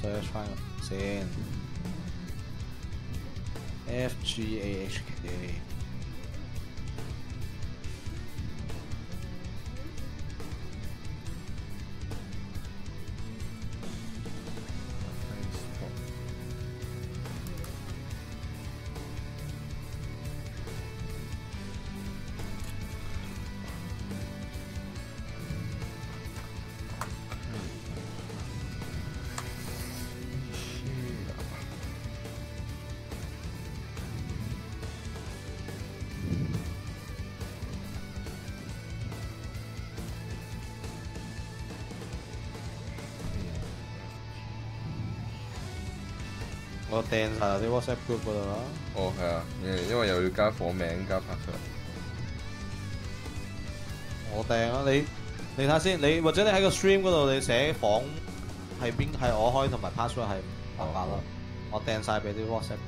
search 翻先。F G A H K。我掟晒啲 WhatsApp group 嗰度啦。哦，係啊，因為又要加房名加 password。我掟啊！你你睇下先，你或者你喺個 stream 嗰度你寫房係邊係我開同埋 password 係八八咯。我掟晒俾啲 WhatsApp。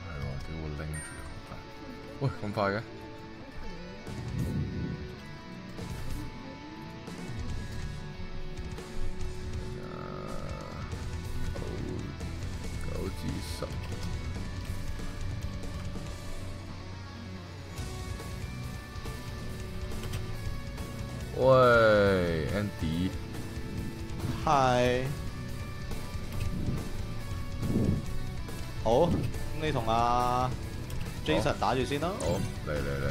係喎，屌會拎住。喂，咁快嘅？打住先啦。好，嚟嚟嚟。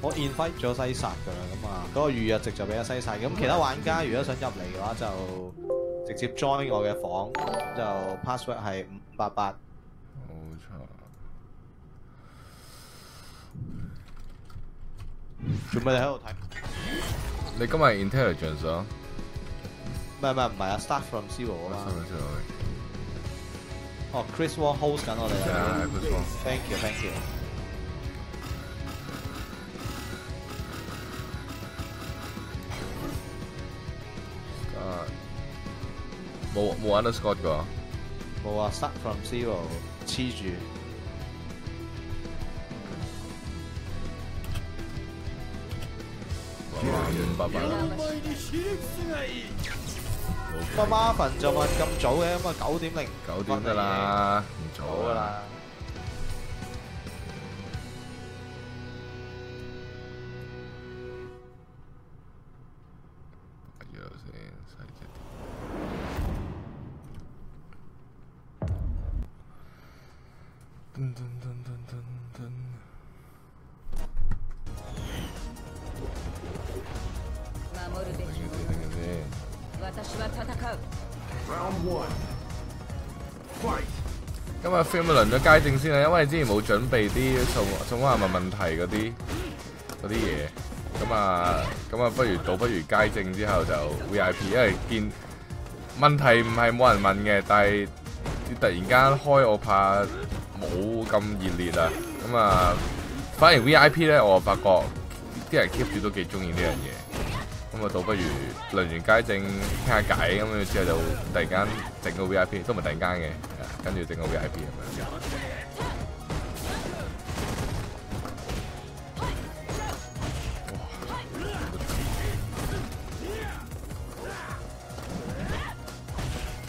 我 invite 咗西薩噶啦，咁啊，嗰個預約值就俾阿西薩。咁其他玩家如果想入嚟嘅話，就直接 join 我嘅房，就 password 係五八八。冇錯。做咩你喺度睇？你今日 intelligence 啊？唔係唔係唔係啊，start from zero 啊嘛。哦，Chris Wong host 緊我哋啊。係 Chris Wong。Thank you，thank you。啊，冇冇 underscore 噶？冇啊，start from zero 黐住。五百八啦。個 Marvin 就问咁早嘅，咁啊九点零九点得啦，唔早噶啦。今日 film 輪咗街政先啊，因為之前冇準備啲送送翻問問題嗰啲嗰啲嘢，咁啊咁啊，不如倒不如街政之後就 VIP，因為見問題唔係冇人問嘅，但係突然間開我怕冇咁熱烈啊，咁啊反而 VIP 咧，我發覺啲人 keep 住都幾中意呢樣嘢，咁啊倒不如輪完街政傾下偈，咁樣之後就突然間整個 VIP，都唔係突然間嘅。跟住整個 VIP 咁樣。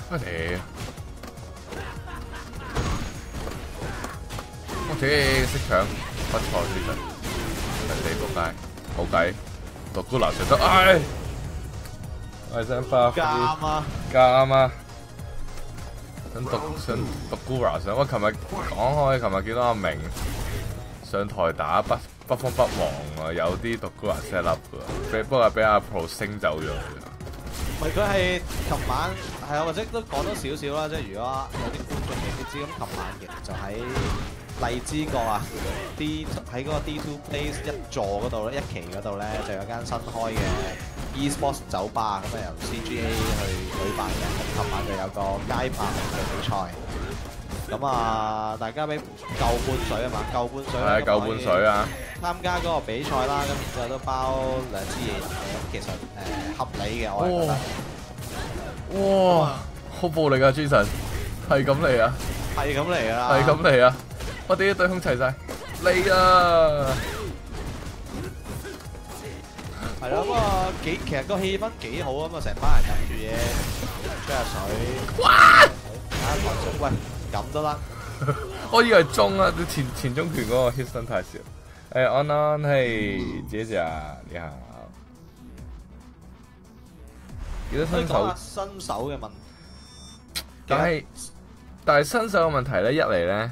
哇！你，我自己識搶，不錯其實。人哋仆街，冇計，獨孤拿上得，唉！唉，想發監啊！監啊！想读想读 Gura 上，我琴日講開，琴日见到阿明上台打北北方北王啊，有啲读 Gura set up 嘅，俾不过俾阿 Pro 升走咗。唔系佢系琴晚系啊，或者都讲多少少啦。即系如果有啲观众未必知，咁琴晚其實就喺荔枝角啊，D 喺嗰個 D Two Place 一座嗰度咧，一期嗰度咧就有間新開嘅 eSports 酒吧，咁啊由 CGA 去舉辦嘅。咁琴晚就有個街霸嘅比賽。咁啊，大家俾夠半水啊嘛，夠半水係夠半水啊！參加嗰個比賽啦，咁然之後都包兩支嘢咁其實誒、呃、合理嘅，我係覺得。哇！好暴力啊，Jason，係咁嚟啊！係咁嚟㗎啦！係咁嚟啊！我哋啲對空齊晒，嚟啊！係咯，咁啊幾其實個氣氛幾好啊嘛，成班人飲住嘢，吹下水。哇！睇下台上，喂咁都得。我以為中啊，前前中拳嗰個 hit 身太少。誒安安，嘿，姐姐啊，你好。幾多新手？新手嘅問題。但係但係新手嘅問題咧，一嚟咧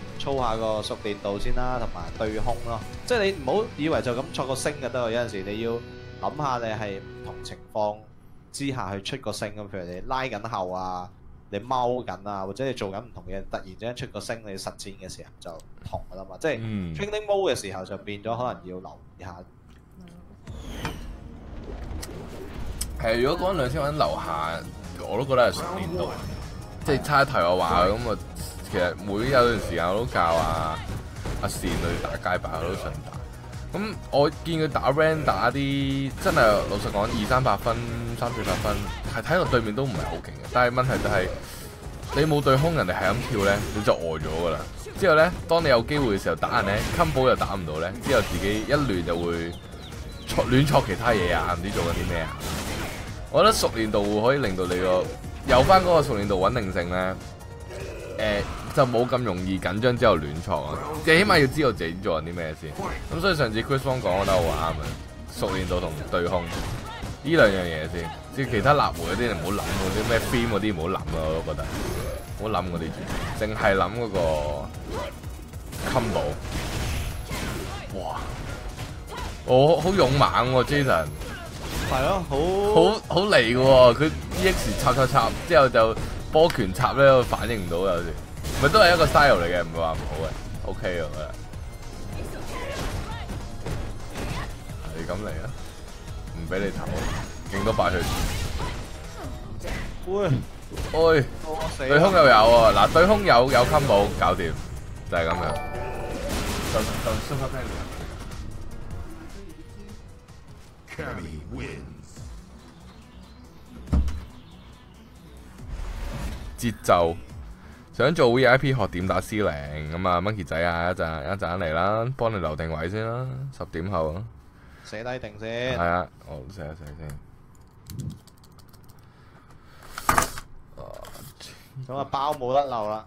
操下個熟練度先啦，同埋對空咯，即係你唔好以為就咁錯個星就得喎，有陣時你要諗下你係唔同情況之下去出個星咁，譬如你拉緊後啊。你踎緊啊，或者你做緊唔同嘅嘢，突然之間出個星，你實戰嘅時候就唔同噶啦嘛。即係嗯 training mode 嘅時候就變咗，可能要留意下。係如果講兩千蚊樓下，我都覺得係熟練度，即係差一題我話咁啊。其實每有段時間我都教阿阿善去打街霸，我都想打。咁我見佢打 ran 打啲真係老實講二三百分、三四百分，係睇落對面都唔係好勁嘅。但係問題就係、你冇對空，人哋係咁跳咧，你就呆咗噶啦。之後咧，當你有機會嘅時候打人咧，combo 又打唔到咧，之後自己一亂就會錯亂錯其他嘢啊，唔知做緊啲咩啊。我覺得熟練度可以令到你個有翻嗰個熟練度穩定性咧，誒、就冇咁容易緊張之後亂錯啊！即起碼要知道自己做緊啲咩先。咁所以上次 Chris Wong 講得好啱啊，熟練到同對空呢兩樣嘢先。即係其他立回嗰啲你唔好諗嗰啲咩 theme 嗰啲唔好諗咯，我都覺得唔好諗嗰啲住，淨係諗嗰個 combo。哇！我好勇猛喎、Jason。係咯，好好好嚟嘅喎，佢 EX 插插插之後就波拳插咧，我反應唔到有時，咪都係一個 style 嚟嘅，唔會話唔好嘅，OK 嘅我覺得。係咁嚟啊！唔俾你投，勁多敗去。喂，喂，對空又有喎，嗱對空有有 combo 搞掂，就係咁樣。就就 super pen。Cammy wins. 節奏。想做 V.I.P 學點打 C 零咁啊，Monkey 仔啊，一陣一陣嚟啦，幫你留定位先啦，十點後啊，寫低定係先。啊，我寫一寫先。咁啊，包冇得漏啦。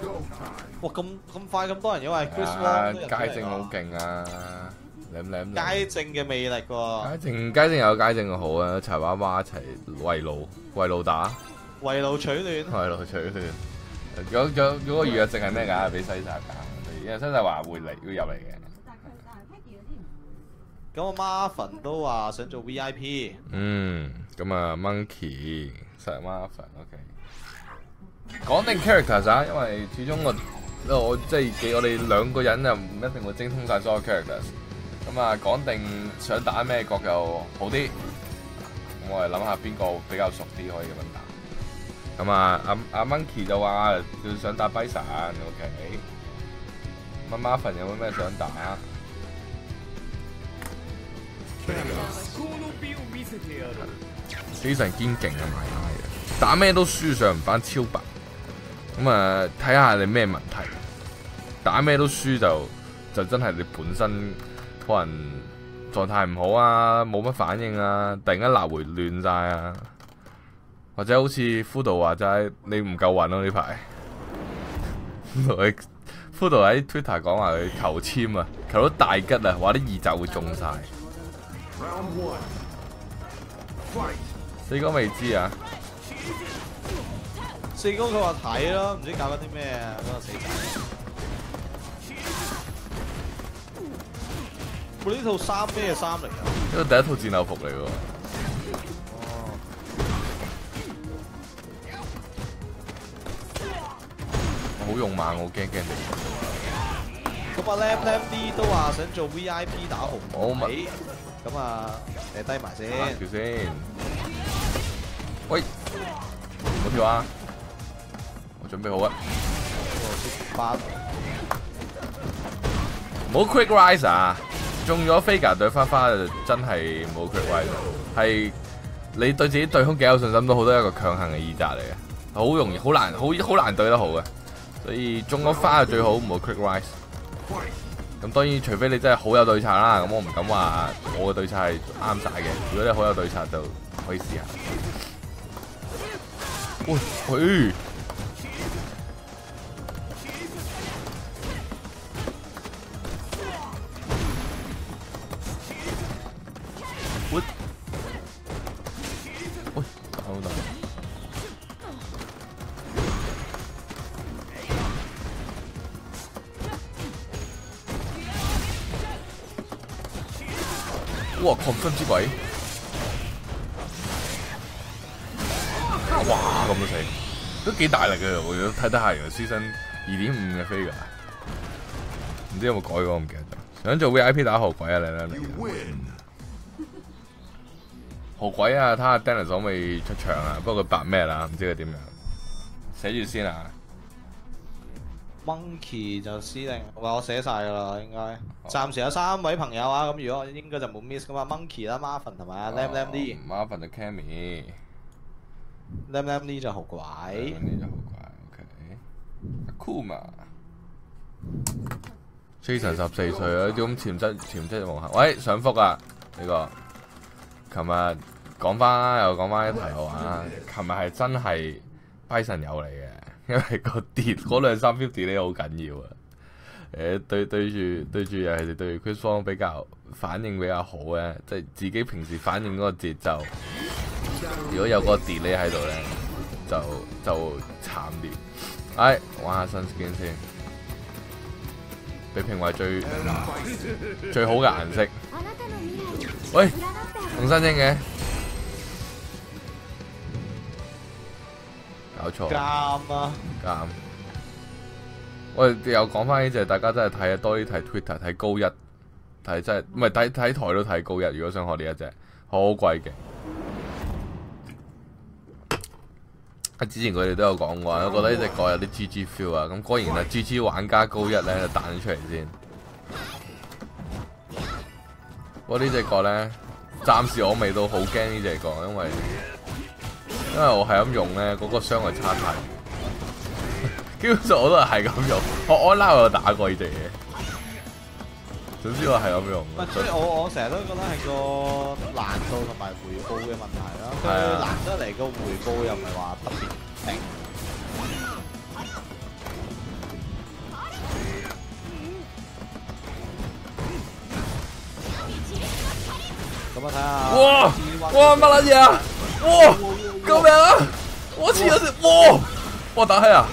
Go time. 哇，咁咁快咁多人，因為 Chris 啊街正好啦勁啊，舐舐街正嘅魅力喎，街正街正有街正嘅好啊，柴娃娃一齊圍爐圍爐打，圍爐取暖。圍爐取暖。有有嗰個預約證係咩㗎？俾西薩㗎，因為西薩話會嚟會入嚟嘅。咁我，Marvin 都話想做 VIP，嗯，咁啊，Monkey 實 Marvin，OK。講定 characters 啊，因為始終我我即係幾我哋兩個人又唔一定會精通晒所有 characters。咁啊，講定想打咩角又好啲。我哋諗下邊個比較熟啲可以咁樣打。咁啊，阿阿 Monkey 就話要想打 Bison，OK。咁啊，Marvin 有冇咩想打？非常堅勁啊，埋拉，打咩都輸上唔翻超白。咁啊，睇下你咩問題。打咩都輸就就真係你本身可能狀態唔好啊，冇乜反應啊，突然間來回亂晒啊，或者好似輔導話齋你唔夠運咯呢排。輔導喺輔導喺 Twitter 講話佢求簽啊，求到大吉啊，話啲二集會中晒。四哥未知啊，四哥佢話睇咯，唔知搞緊啲咩啊？嗰個死仔。我呢？套衫咩衫嚟㗎？呢？個第一套戰鬥服嚟喎。哦，好勇猛，我驚驚你。咁啊 Lam Lam D 都話想做 VIP 打紅好咪，咁啊你低埋先。條先。喂，冇跳啊！我準備好啊！八冇 quick rise 啊！中咗 Faker 對花花就真係冇 quick rise，係你對自己對空幾有信心都好多一個強行嘅二擇嚟嘅，好容易好難好好難對得好嘅，所以中咗花就最好唔好 quick rise。咁當然除非你真係好有對策啦，咁我唔敢話我嘅對策係啱晒嘅。如果你好有對策就可以試下。喂喂！喂分之鬼！哇！咁都死，都幾大力嘅。我睇得下原來 season 二點五嘅飛㗎，唔知有冇改過，我唔記得咗。想做 VIP 打何鬼啊？你咧何鬼啊？睇下 Dennis 可唔可以出場啊？不過佢白咩啦？唔知佢點樣。寫住先啊！Monkey 就司令，話我寫晒㗎啦，應該。暫時有三位朋友啊，咁如果應該就冇 miss 噶嘛，Monkey 啦、Marvin 同埋阿 Lam Lam D。Marvin 就 Cammy。Lam Lam D 就好鬼。呢就好怪，OK。Cool 嘛？Jason 十四歲啊，呢種潛質潛質無限。喂，上福啊！呢、個，琴日講翻又講翻一題嘅話，琴日係真係 Bison 友嚟嘅，因为个跌嗰兩三 fifty 呢好紧要啊！誒對對住对住尤其是對 Chris 方比较反应比较好咧，即系自己平时反应嗰個節奏。如果有个 delay 喺度咧，就就惨啲。哎，玩下新 skin 先，被评为最最好嘅颜色。喂，仲新英嘅，搞錯。啱啊！啱。我哋又講翻呢只，大家真係睇多啲睇 Twitter，睇高一，睇真係唔係睇睇台都睇高一。如果想學呢一隻，好鬼勁。啊！之前佢哋都有講過，我覺得呢只角有啲 GG feel 啊。咁果然係 GG 玩家高一咧就彈咗出嚟先。不過呢只角咧，暫時我未到好驚呢只角，因為因為我係咁用咧，嗰、個傷害差太遠。基本上我都係係咁用，我 online 我有打過呢隻嘢。總之我係咁用。唔，所以我我成日都覺得係個難度同埋回報嘅問題啦。佢係啊難得嚟個回報又唔係話特別勁。咁啊睇下。哇哇乜撚嘢啊！哇！救命啊！我黐咗線！哇！哇打閪啊！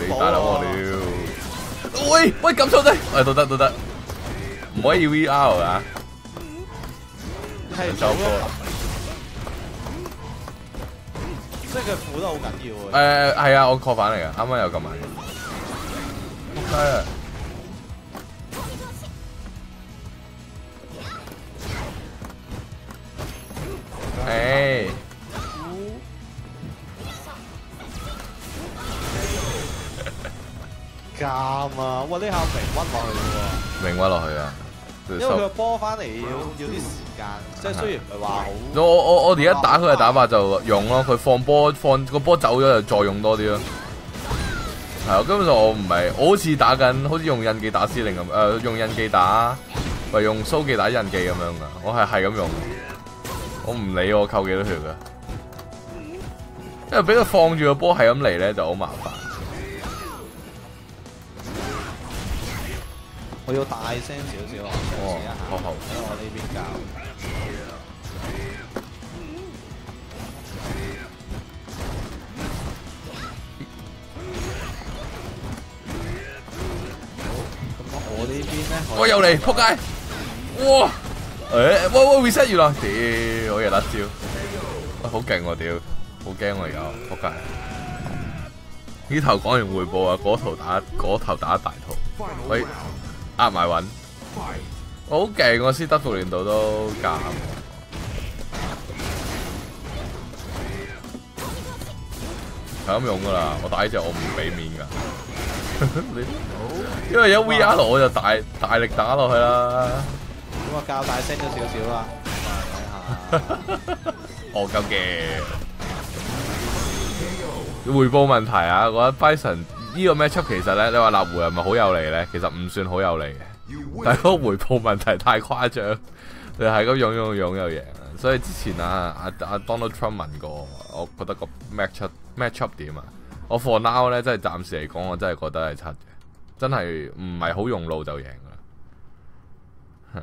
你大佬我了！喂喂撳錯掣！誒都得都得，唔可以 VR 啊！係走波啦！即係佢負得好緊要啊！誒係啊，我 call 反嚟㗎，啱啱有撳埋。仆街啊！誒，監啊！哇！呢下明屈落去嘅明屈落去啊！因為佢個波翻嚟要要啲時間，即係雖然唔係話好。我我我而家打佢嘅打法就用咯，佢放波放個波走咗就再用多啲咯。係啊，根本上我唔係，我好似打緊，好似用印記打司令咁，誒、用印記打，咪用蘇記打印記咁樣噶。我係係咁用，我唔理我扣几多血噶，因为俾佢放住个波系咁嚟咧就好麻烦。我要大声少少，我试一下。哦，好好。我呢边教。咁我呢，我又嚟扑街，哇！誒，喂喂 reset 完啦，屌，我又甩招，喂，好劲我，屌，好惊我而家，撲街！呢头讲完汇报啊，嗰頭打嗰頭打大圖，Final 喂 round. 壓埋稳，我好劲，我先得復連度都夾。係咁用噶啦，我打呢只我唔俾面噶。因为有 VR 我就大大力打落去啦。咁啊，較大聲咗少少啦。睇下，戇鳩嘅。回報問題啊，我覺得 Bison 呢個 matchup 其實咧，你話立回係咪好有利咧？其實唔算好有利嘅，但 win. 係嗰個回報問題太誇張，你係咁湧湧湧又贏。所以之前啊，阿阿 Donald Trump 問過我，我覺得個 matchup matchup 點啊？我 for now 咧，真係暫時嚟講，我真係覺得係七嘅，真係唔係好用路就贏噶啦。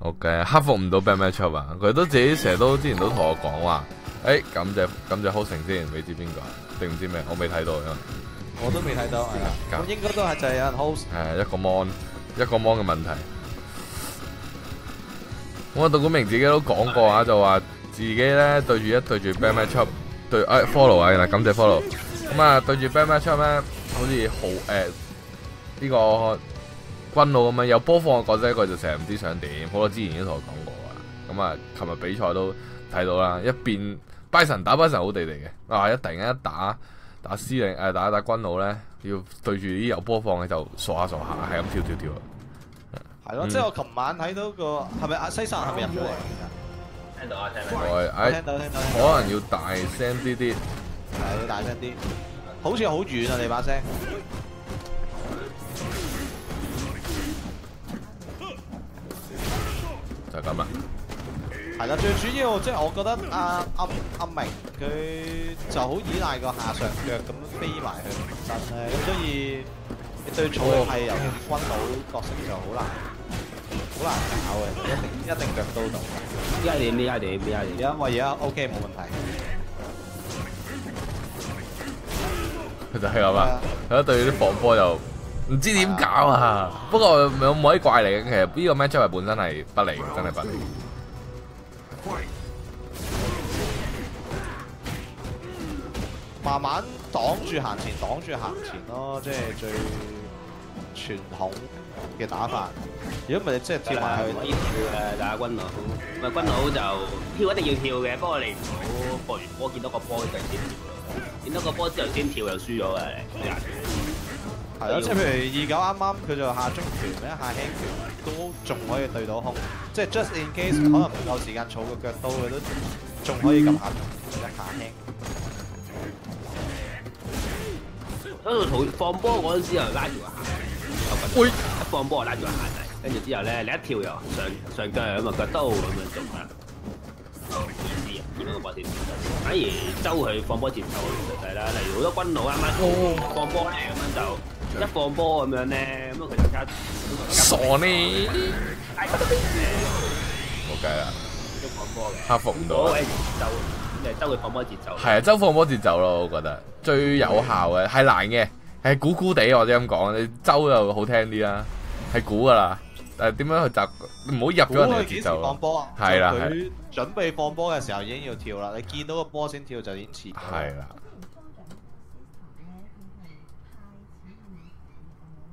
OK，克服唔到 bad matchup 啊！佢都自己成日都之前都同我講話，誒感謝感謝 hosting 先，未知邊個定唔知咩？我未睇到啊。我都未睇到，係啦。咁咁應該都係就係有人 host。係一個 mon 一個 mon 嘅問題。咁啊，杜古明自己都講過啊，就話自己咧對住一對住 bad matchup 對誒 follow 啊，原來感謝 follow。咁啊，對住 bad matchup 咧，好似好誒呢個軍佬咁樣有波放嘅角色，佢就成日唔知想點。好多之前已經同我講過啊。咁啊，琴日比賽都睇到啦，一邊 Bison 打 Bison 好地地嘅，啊一突然間一打打司令誒打打軍佬咧，要對住啲有波放嘅就傻下傻下，係咁跳跳跳。係咯，嗯即係我琴晚睇到個係咪阿西薩係咪入咗嚟？聽到啊，聽到。我其實誒聽到聽到，可能要大聲啲啲，係要大聲啲，好似好遠啊！你把聲。就係咁啦。係啦，最主要即係我覺得阿阿阿明佢就好依賴個下上腳咁樣飛埋去唔身咧，咁所以你對重力係尤其是軍佬角色就好難好難搞嘅，一定一定腳刀到。依家點？依家點？依家點？而家喂而家 OK 冇問題。就係咁啊！係咯，對啲防波又唔知點搞啊！不過又唔可以怪你嘅，其實呢個 matchup 係本身係不利嘅，真係不利。慢慢擋住行前，擋住行前咯，即係最傳統嘅打法。如果唔係你即係跳埋去可以跳嘅打軍佬，咁啊軍佬就跳一定要跳嘅，不過你唔好播完波見到個波就先跳咯，見到個波之後先跳又輸咗嘅。係咯，即係譬如二九啱啱佢就下中拳咧，下輕拳都仲可以對到空，即係 just in case 可能唔夠時間儲個腳刀，佢都仲可以撳下一下輕。喺度放波嗰陣時又拉住個鞋，喂一放波就拉住個鞋底，跟住之後咧你一跳又上上腳咁啊。腳刀咁樣做啦。反而周佢放波節奏就係啦，例如好多軍佬啱啱放波咧咁樣就一放波咁樣咧，咁啊佢就加傻呢？冇計啦，都放波嘅。克服唔到周佢放波節奏。係啊，周放波節奏咯，我覺得最有效嘅係難嘅，係估估地或者咁講，你周又好聽啲啦，係估噶啦。但係點樣去集？唔好入咗人哋嘅估佢幾時節奏咯。放波啊？係啦就佢準備放波嘅時候已經要跳啦，你見到個波先跳就已經遲咗。係啦，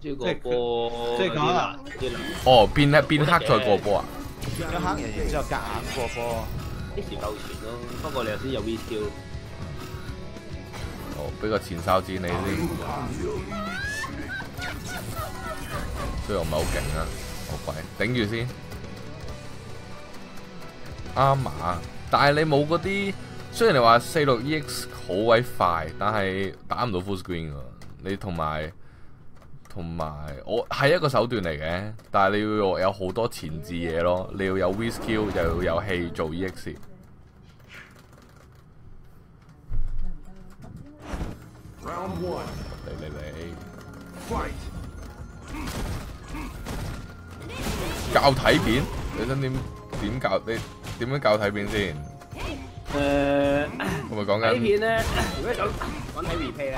即係個波即係講啊有啲難，有啲難哦，變黑變黑再過波啊！變咗黑人，然之後夾硬過波。啲時夠錢咯。不過你頭先有 V skill，好，俾個前哨戰你先。雖然我唔係好勁啊，好鬼頂住先。啱嘛！但係你冇嗰啲，雖然你話四六 EX 好鬼快，但係打唔到 full screen 喎。你同埋同埋我係一個手段嚟嘅，但係你要有好多前置嘢咯。你要有 V skill，又要有氣做 E EX。Round one. 嚟嚟嚟！Fight. 教睇片，你想點點教？你點樣教睇片先？誒我咪講睇緊片咧，如果想講睇 replay 咧，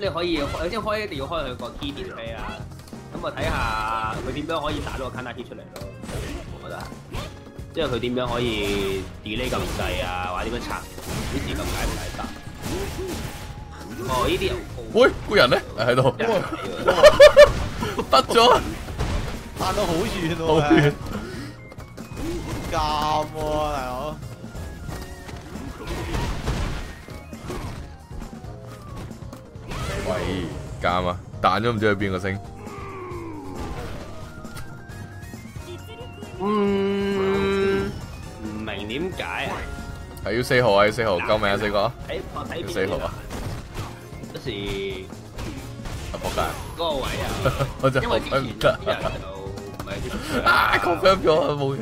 你可以開，即係開一定要開佢個 key replay 啦。咁啊睇下佢點樣可以打到個 counter key 出嚟咯，我覺得。即係佢點樣可以 delay 咁細啊，或者點樣拆啲字咁解唔解得？哦，呢啲。喂，個人咧喺度，得咗，彈到好遠喎，好遠。咁喎，大佬。喂，監啊，彈都唔知去邊個星？嗯，唔明點解啊？係要四號啊，要四號，救命啊，四個！睇我睇片四號啊，嗰時啊仆街，嗰個位啊，我真係因为之前唔得啲人就唔係啲 啊，confirm 咗啊，冇嘢。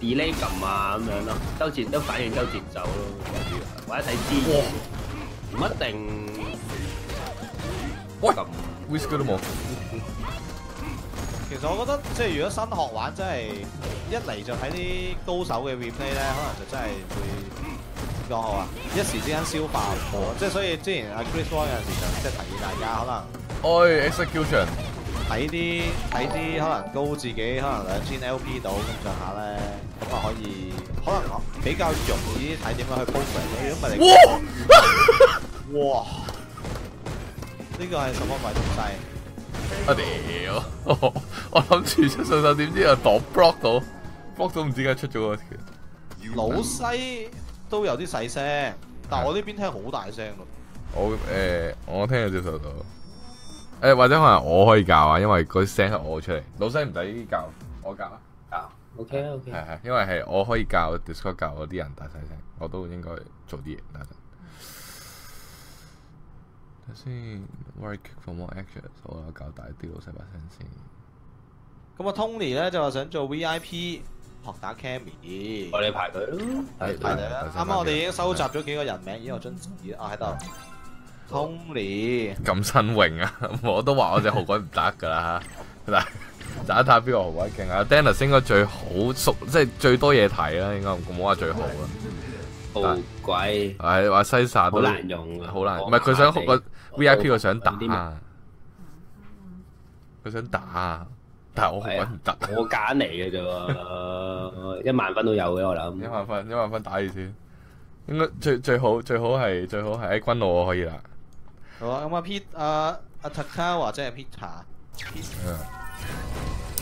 delay 撳啊咁樣咯，周杰都反映周節奏咯，或者睇資源，唔一定喂撳。，whisky 都冇，其實我覺得即係如果新學玩，真係一嚟就睇啲高手嘅 replay 咧，可能就真係會點講好啊？一時之間消化唔到，即係所以之前阿 Chris Wong 有陣時就即係提議大家可能。哎，execution，睇啲睇啲可能高自己可能兩千 LP 到咁上下咧，咁啊可以可能比較容易睇點樣去 program 咯。如果唔係你哇！哇，呢個係什麼鬼東西？我屌！我諗住出上手，點知又擋 block 到，block 到唔知點解出咗個條。老西都有啲細聲，但我呢邊聽好大聲咯。我誒、我聽就接受到。誒、或者可能我可以教啊，因為嗰啲聲係我出嚟，老細唔使教，我教啊。教，OK 啊 OK 係。係，因為係我可以教 Discord 教嗰啲人大細聲，我都應該做啲嘢。等陣。睇先 click for more actions，我有教大啲老細把聲先。咁啊，Tony 咧就話想做 VIP 學打 Cammy，我哋排隊咯。係排隊啦。啱啱我哋已經收集咗幾個人名，已經有張紙啊喺度。Tony，咁新穎啊！我都話我隻豪鬼唔得噶啦嚇，嗱，睇一睇邊個豪鬼勁啊！Dennis 應該最好熟，即係最多嘢睇啦，應該唔好話最好啦。好鬼，係話西薩都好難用啊！好難，唔係佢想個 VIP 佢想打啊，佢想打啊，但係我豪鬼唔得，我揀嚟嘅啫喎，一萬分都有嘅我一諗。萬分一萬分打住先，應該最最好最好係最好係喺軍路我可以啦，好啊，咁啊 Pete 啊阿 Taka 或者係 Peter。嗯，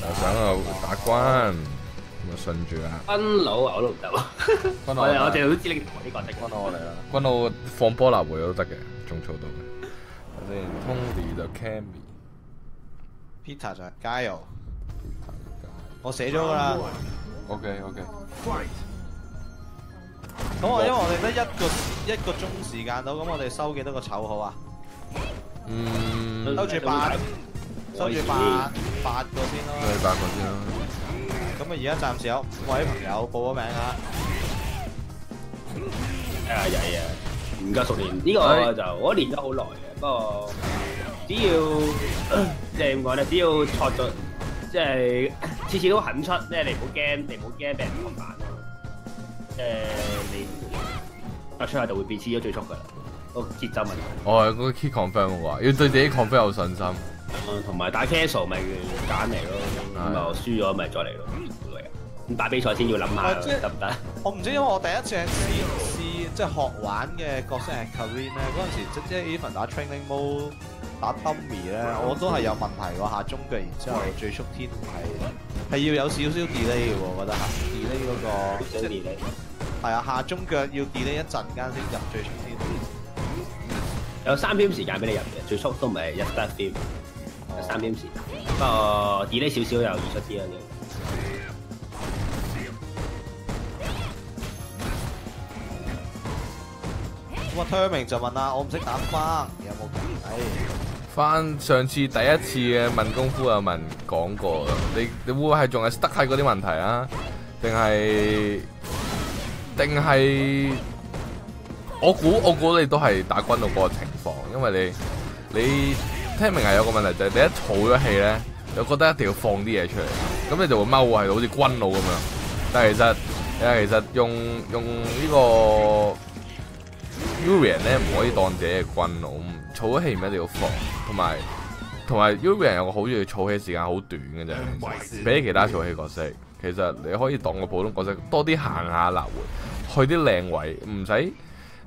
我想啊打关，咁啊順住啊，军佬啊我都唔得喎，軍路我哋我哋都知你同我呢個的。軍佬我嚟啦。軍佬放波立回都得嘅，仲做到嘅。睇先，Tony 就 Cammy。Peter 就係加油，我寫咗㗎啦。OK OK，Fight. 咁我因為我哋得一個一個鐘時間到，咁我哋收幾多個籌好啊？嗯，收住八，收住八。八個先咯。收住八個先咯。咁啊，而家暫時有五位朋友報咗名啊。係啊曳啊，唔夠熟練。呢個就我練咗好耐嘅，不過只要即係點講咧，只要錯咗，即係次次都肯出，即係你唔好驚，你唔好驚俾人同版咯。誒，你一出下就會變黐咗最速噶啦，個節奏問題。我係嗰個 key confirm 喎，要對自己 confirm 有信心。嗯同埋打 casual 咪揀嚟咯，咁啊輸咗咪再嚟咯，咁打比賽先要諗下得唔得？我唔知，因為我第一次係試試即係學玩嘅角色係 Karin 咧，嗰陣時即即係 even 打 Training Mode 打 Dummy 咧，我都係有問題喎，下中腳，然之後最速天係係要有少少 delay 嘅喎，我覺得嚇 delay 嗰、個想年你係啊，下中腳要 delay 一陣間先入最速天。有三 film 時間俾你入嘅，最速都唔係一得 film，有三 film 時間。不過 delay 少少又易出啲啦。咁啊 t u r m i n 就問啦，我唔識打翻，有冇計？翻上次第一次嘅問功夫有問講過，你你會唔會係仲係 stuck 喺嗰啲問題啊？定係定係？我估我估你都係打軍佬嗰個情況，因為你你聽明係有個問題就係、你一儲咗氣咧，就覺得一定要放啲嘢出嚟，咁你就會踎係好似軍佬咁樣。但係其實誒其實用用呢個 Urian 咧唔可以當自己係軍佬，儲咗氣唔一定要放，同埋同埋 Urian 有個好處，儲氣時間好短嘅啫，比起其他儲氣角色，其實你可以當個普通角色多啲行下立回，去啲靚位，唔使。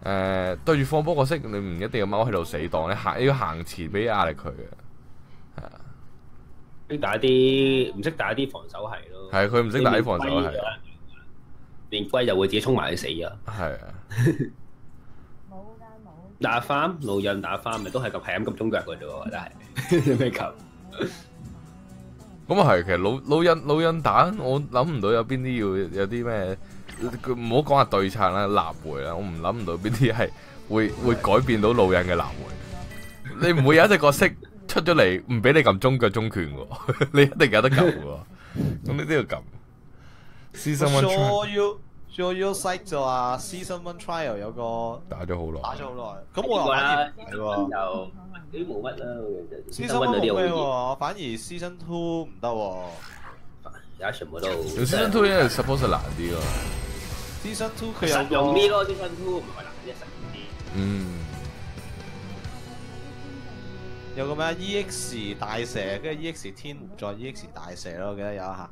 誒、對住放波角色，你唔一定要踎喺度死擋，你行要行前俾壓力佢嘅，係啊，識打啲唔識打啲防守係咯。係佢唔識打啲防守係，連龜就會自己衝埋去死啊！係啊，打翻老印打翻咪都係咁係咁咁中腳嘅啫喎，真係。咩球？咁啊係，其實老老人老人打，我諗唔到有邊啲要有啲咩，佢唔好講話對策啦，立回啦，我唔諗唔到邊啲係會 會改變到老人嘅立回。你唔會有一隻角色出咗嚟唔俾你撳中腳中拳嘅喎，你一定有得撳嘅喎，咁你都要撳。Season one try Show you show you site 就話 season one trial 有個打咗好耐，打咗好耐，咁我又反而啦唔係喎。又啲冇乜啦，season，season one 冇咩喎，反而 season two 唔得喎。而家全部都用 Season two 因為 suppose 係難啲喎，season two 佢有實用啲咯，season two 唔係難啲，實用啲。嗯。有個咩啊 EX 大蛇，跟住 EX 天湖再 EX 大蛇咯，我記得有一下。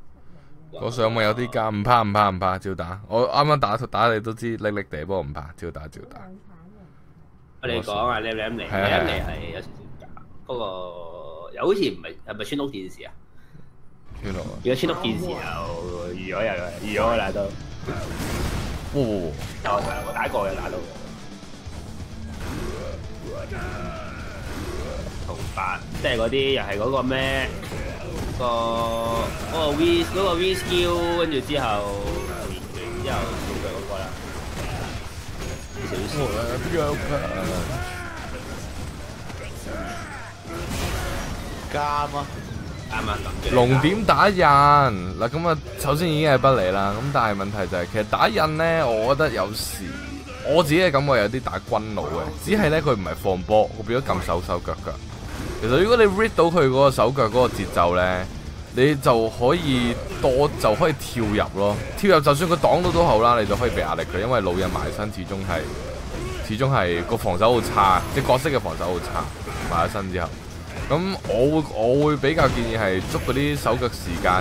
我上網有啲加，唔怕唔怕唔怕，照打。我啱啱打打你都知，叻叻地，不過唔怕，照打照打。我哋講啊，你你嚟，你嚟係有少少假，嗰個又好似唔係係咪村屋電視啊？穿落啊！如果村屋電視又預咗又預咗啦都，哇哇哇！有我打過嘅打到。同八，即係嗰啲又係嗰個咩？個嗰個 V 嗰個 V skill，跟住之後連拳之後小腳嗰個啦，少少。監啊！啱啱諗嘅。龍點打印嗱，咁啊，首先已經係不利啦。咁但係問題就係、其實打印咧，我覺得有時我自己嘅感覺有啲打軍佬嘅，只係咧佢唔係放波，佢變咗撳手手腳腳。其實如果你 read 到佢嗰個手腳嗰個節奏咧，你就可以多就可以跳入咯。跳入就算佢擋到都好啦，你就可以俾壓力佢，因為老人埋身始終係始終係個防守好差，即角色嘅防守好差，埋咗身之後。咁我會我会比較建議係捉嗰啲手腳時間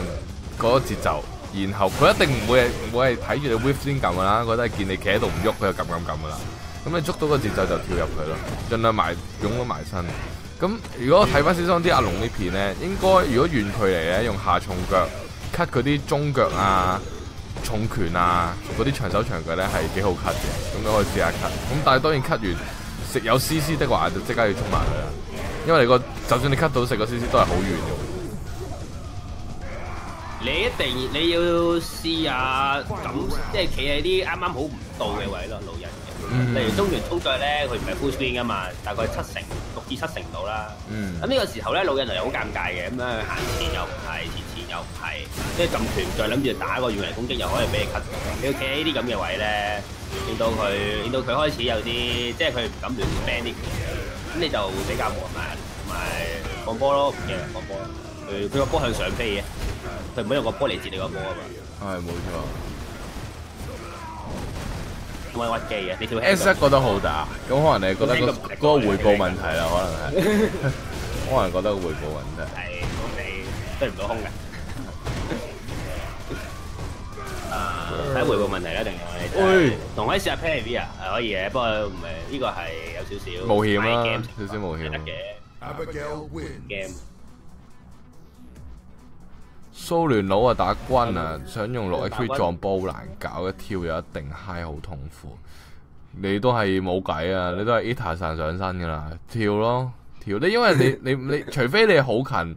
嗰個節奏，然後佢一定唔會係唔會係睇住你 whiff 先撳噶啦，佢都係見你企喺度唔喐，佢就撳撳撳噶啦。咁你捉到個節奏就跳入佢咯，盡量埋擁咗埋身。咁如果睇翻小心啲阿龍呢片咧，應該如果遠距離咧用下重腳 cut 佢啲中腳啊、重拳啊嗰啲長手長腳咧係幾好 cut 嘅，咁你可以試下 cut。咁但係當然 cut 完食有 CC 的話，就即刻要冲埋佢啦。因為你個就算你 cut 到食個 CC 都係好遠嘅。你一定你要試下咁，即係企喺啲啱啱好唔到嘅位咯，老人例如中原操腳咧，佢唔係 full screen 噶嘛，大概七成六至七成到啦。嗯咁呢個時候咧，老人就好尷尬嘅，咁樣行前又唔係，前前又唔係，即係撳拳再諗住打個遠離攻擊，又可以俾你 cut 到。你要企喺呢啲咁嘅位咧，令到佢令到佢開始有啲，即係佢唔敢亂 ban 啲拳，咁你就比較無埋同埋放波咯，唔嘅放波。佢佢個波向上飛嘅，佢唔好用個波嚟接你個波啊嘛。係冇錯。咁樣屈機嘅，你條 S 一覺得好打，咁可能你覺得嗰嗰個回報問題啦，可能係，可能覺得個回報問題。係咁你對唔到空嘅。睇回報問題啦，定係喂同可以試下 parry 啊，係可以嘅，不過唔係呢個係有少少冒險啦少少冒險得嘅 Abigail wins. game。蘇聯佬啊打軍啊，想用六打 HP 軍撞波好難搞，一跳又一定嗨好痛苦。你都係冇計啊！你都係 Ita 上上身噶啦，跳咯跳。你因為你你你，除非你好近，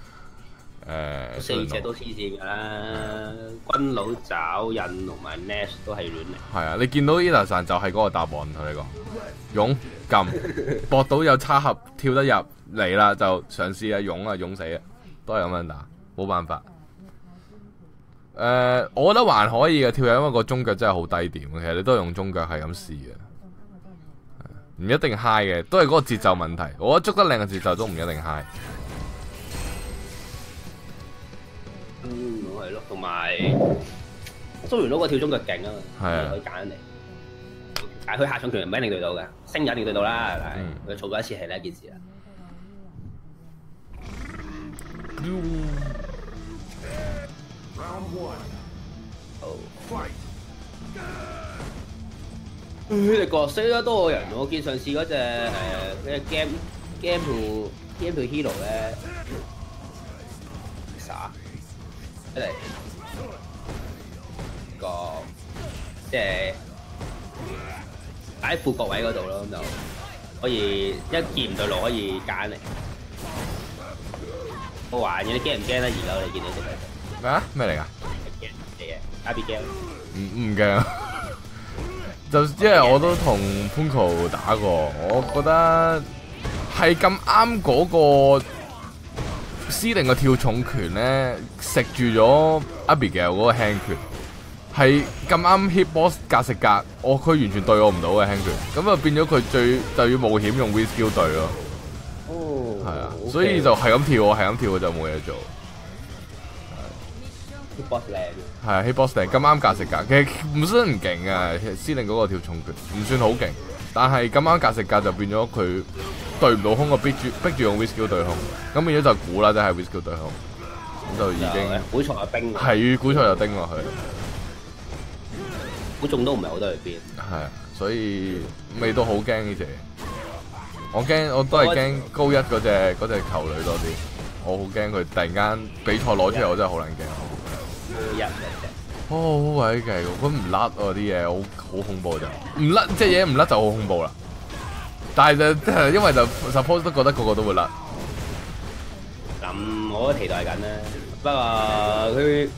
誒、四隻都黐線㗎啦，軍佬爪印同埋 Nash 都係亂嚟。係啊，你見到神就係嗰個答案，同你講，勇撳搏到有差合跳得入嚟啦，就嘗試啊勇啊勇死啊，都係咁樣打，冇辦法。誒、我覺得還可以嘅跳入，因為個中腳真係好低點嘅，其實你都係用中腳係咁試嘅，唔一定 high 嘅，都係嗰個節奏問題。我覺得捉得靚嘅節奏都唔一定 high。嗯，係咯，同埋蘇聯佬個跳中腳勁啊嘛，係啊可以揀人嚟。但係佢下重拳唔一定對到嘅，星就一定對到啦。但嗯係佢錯咗一次係呢一件事啦。好.佢哋角色都多人，我見上次嗰隻誒咩 game game to game to hero 咧，啥？一嚟個即係喺副角位嗰度咯，咁就可以一見唔對路可以揀嚟。好玩嘅，你驚唔驚咧？而家你見到隻咩啊？咩嚟㗎？驚嘅 Abigail，唔唔驚，就因為我都同 Punko 打過，我覺得係咁啱嗰個司令嘅跳重拳咧，食住咗 Abigail 嗰個輕拳，係咁啱 hit boss 格食格，我佢完全對我唔到嘅輕拳，咁啊變咗佢最就要冒險用 V skill 對咯，哦，係啊，所以就係咁跳，我係咁跳，我就冇嘢做。boss 靚。係啊，hit boss 定咁啱格食格，其實唔算唔勁啊。司令嗰個跳重拳唔算好勁，但係咁啱格食格就變咗佢對唔到空，个逼住逼住用 w h i s k 對空，咁變咗就估啦，真係 w h i s k 對空，咁就已經估錯阿冰，係估錯就叮落去，估中都唔係好多去邊。係啊，所以未到好驚呢只。我驚我都係驚高一嗰只嗰只球女多啲，我好驚佢突然間比賽攞出嚟，我真係好撚驚。一好鬼勁！佢唔甩喎啲嘢，好好恐怖就唔甩，隻嘢唔甩就好恐怖啦。但係就 因為就 suppose 都覺得個個都會甩，咁我都期待緊啦。不過佢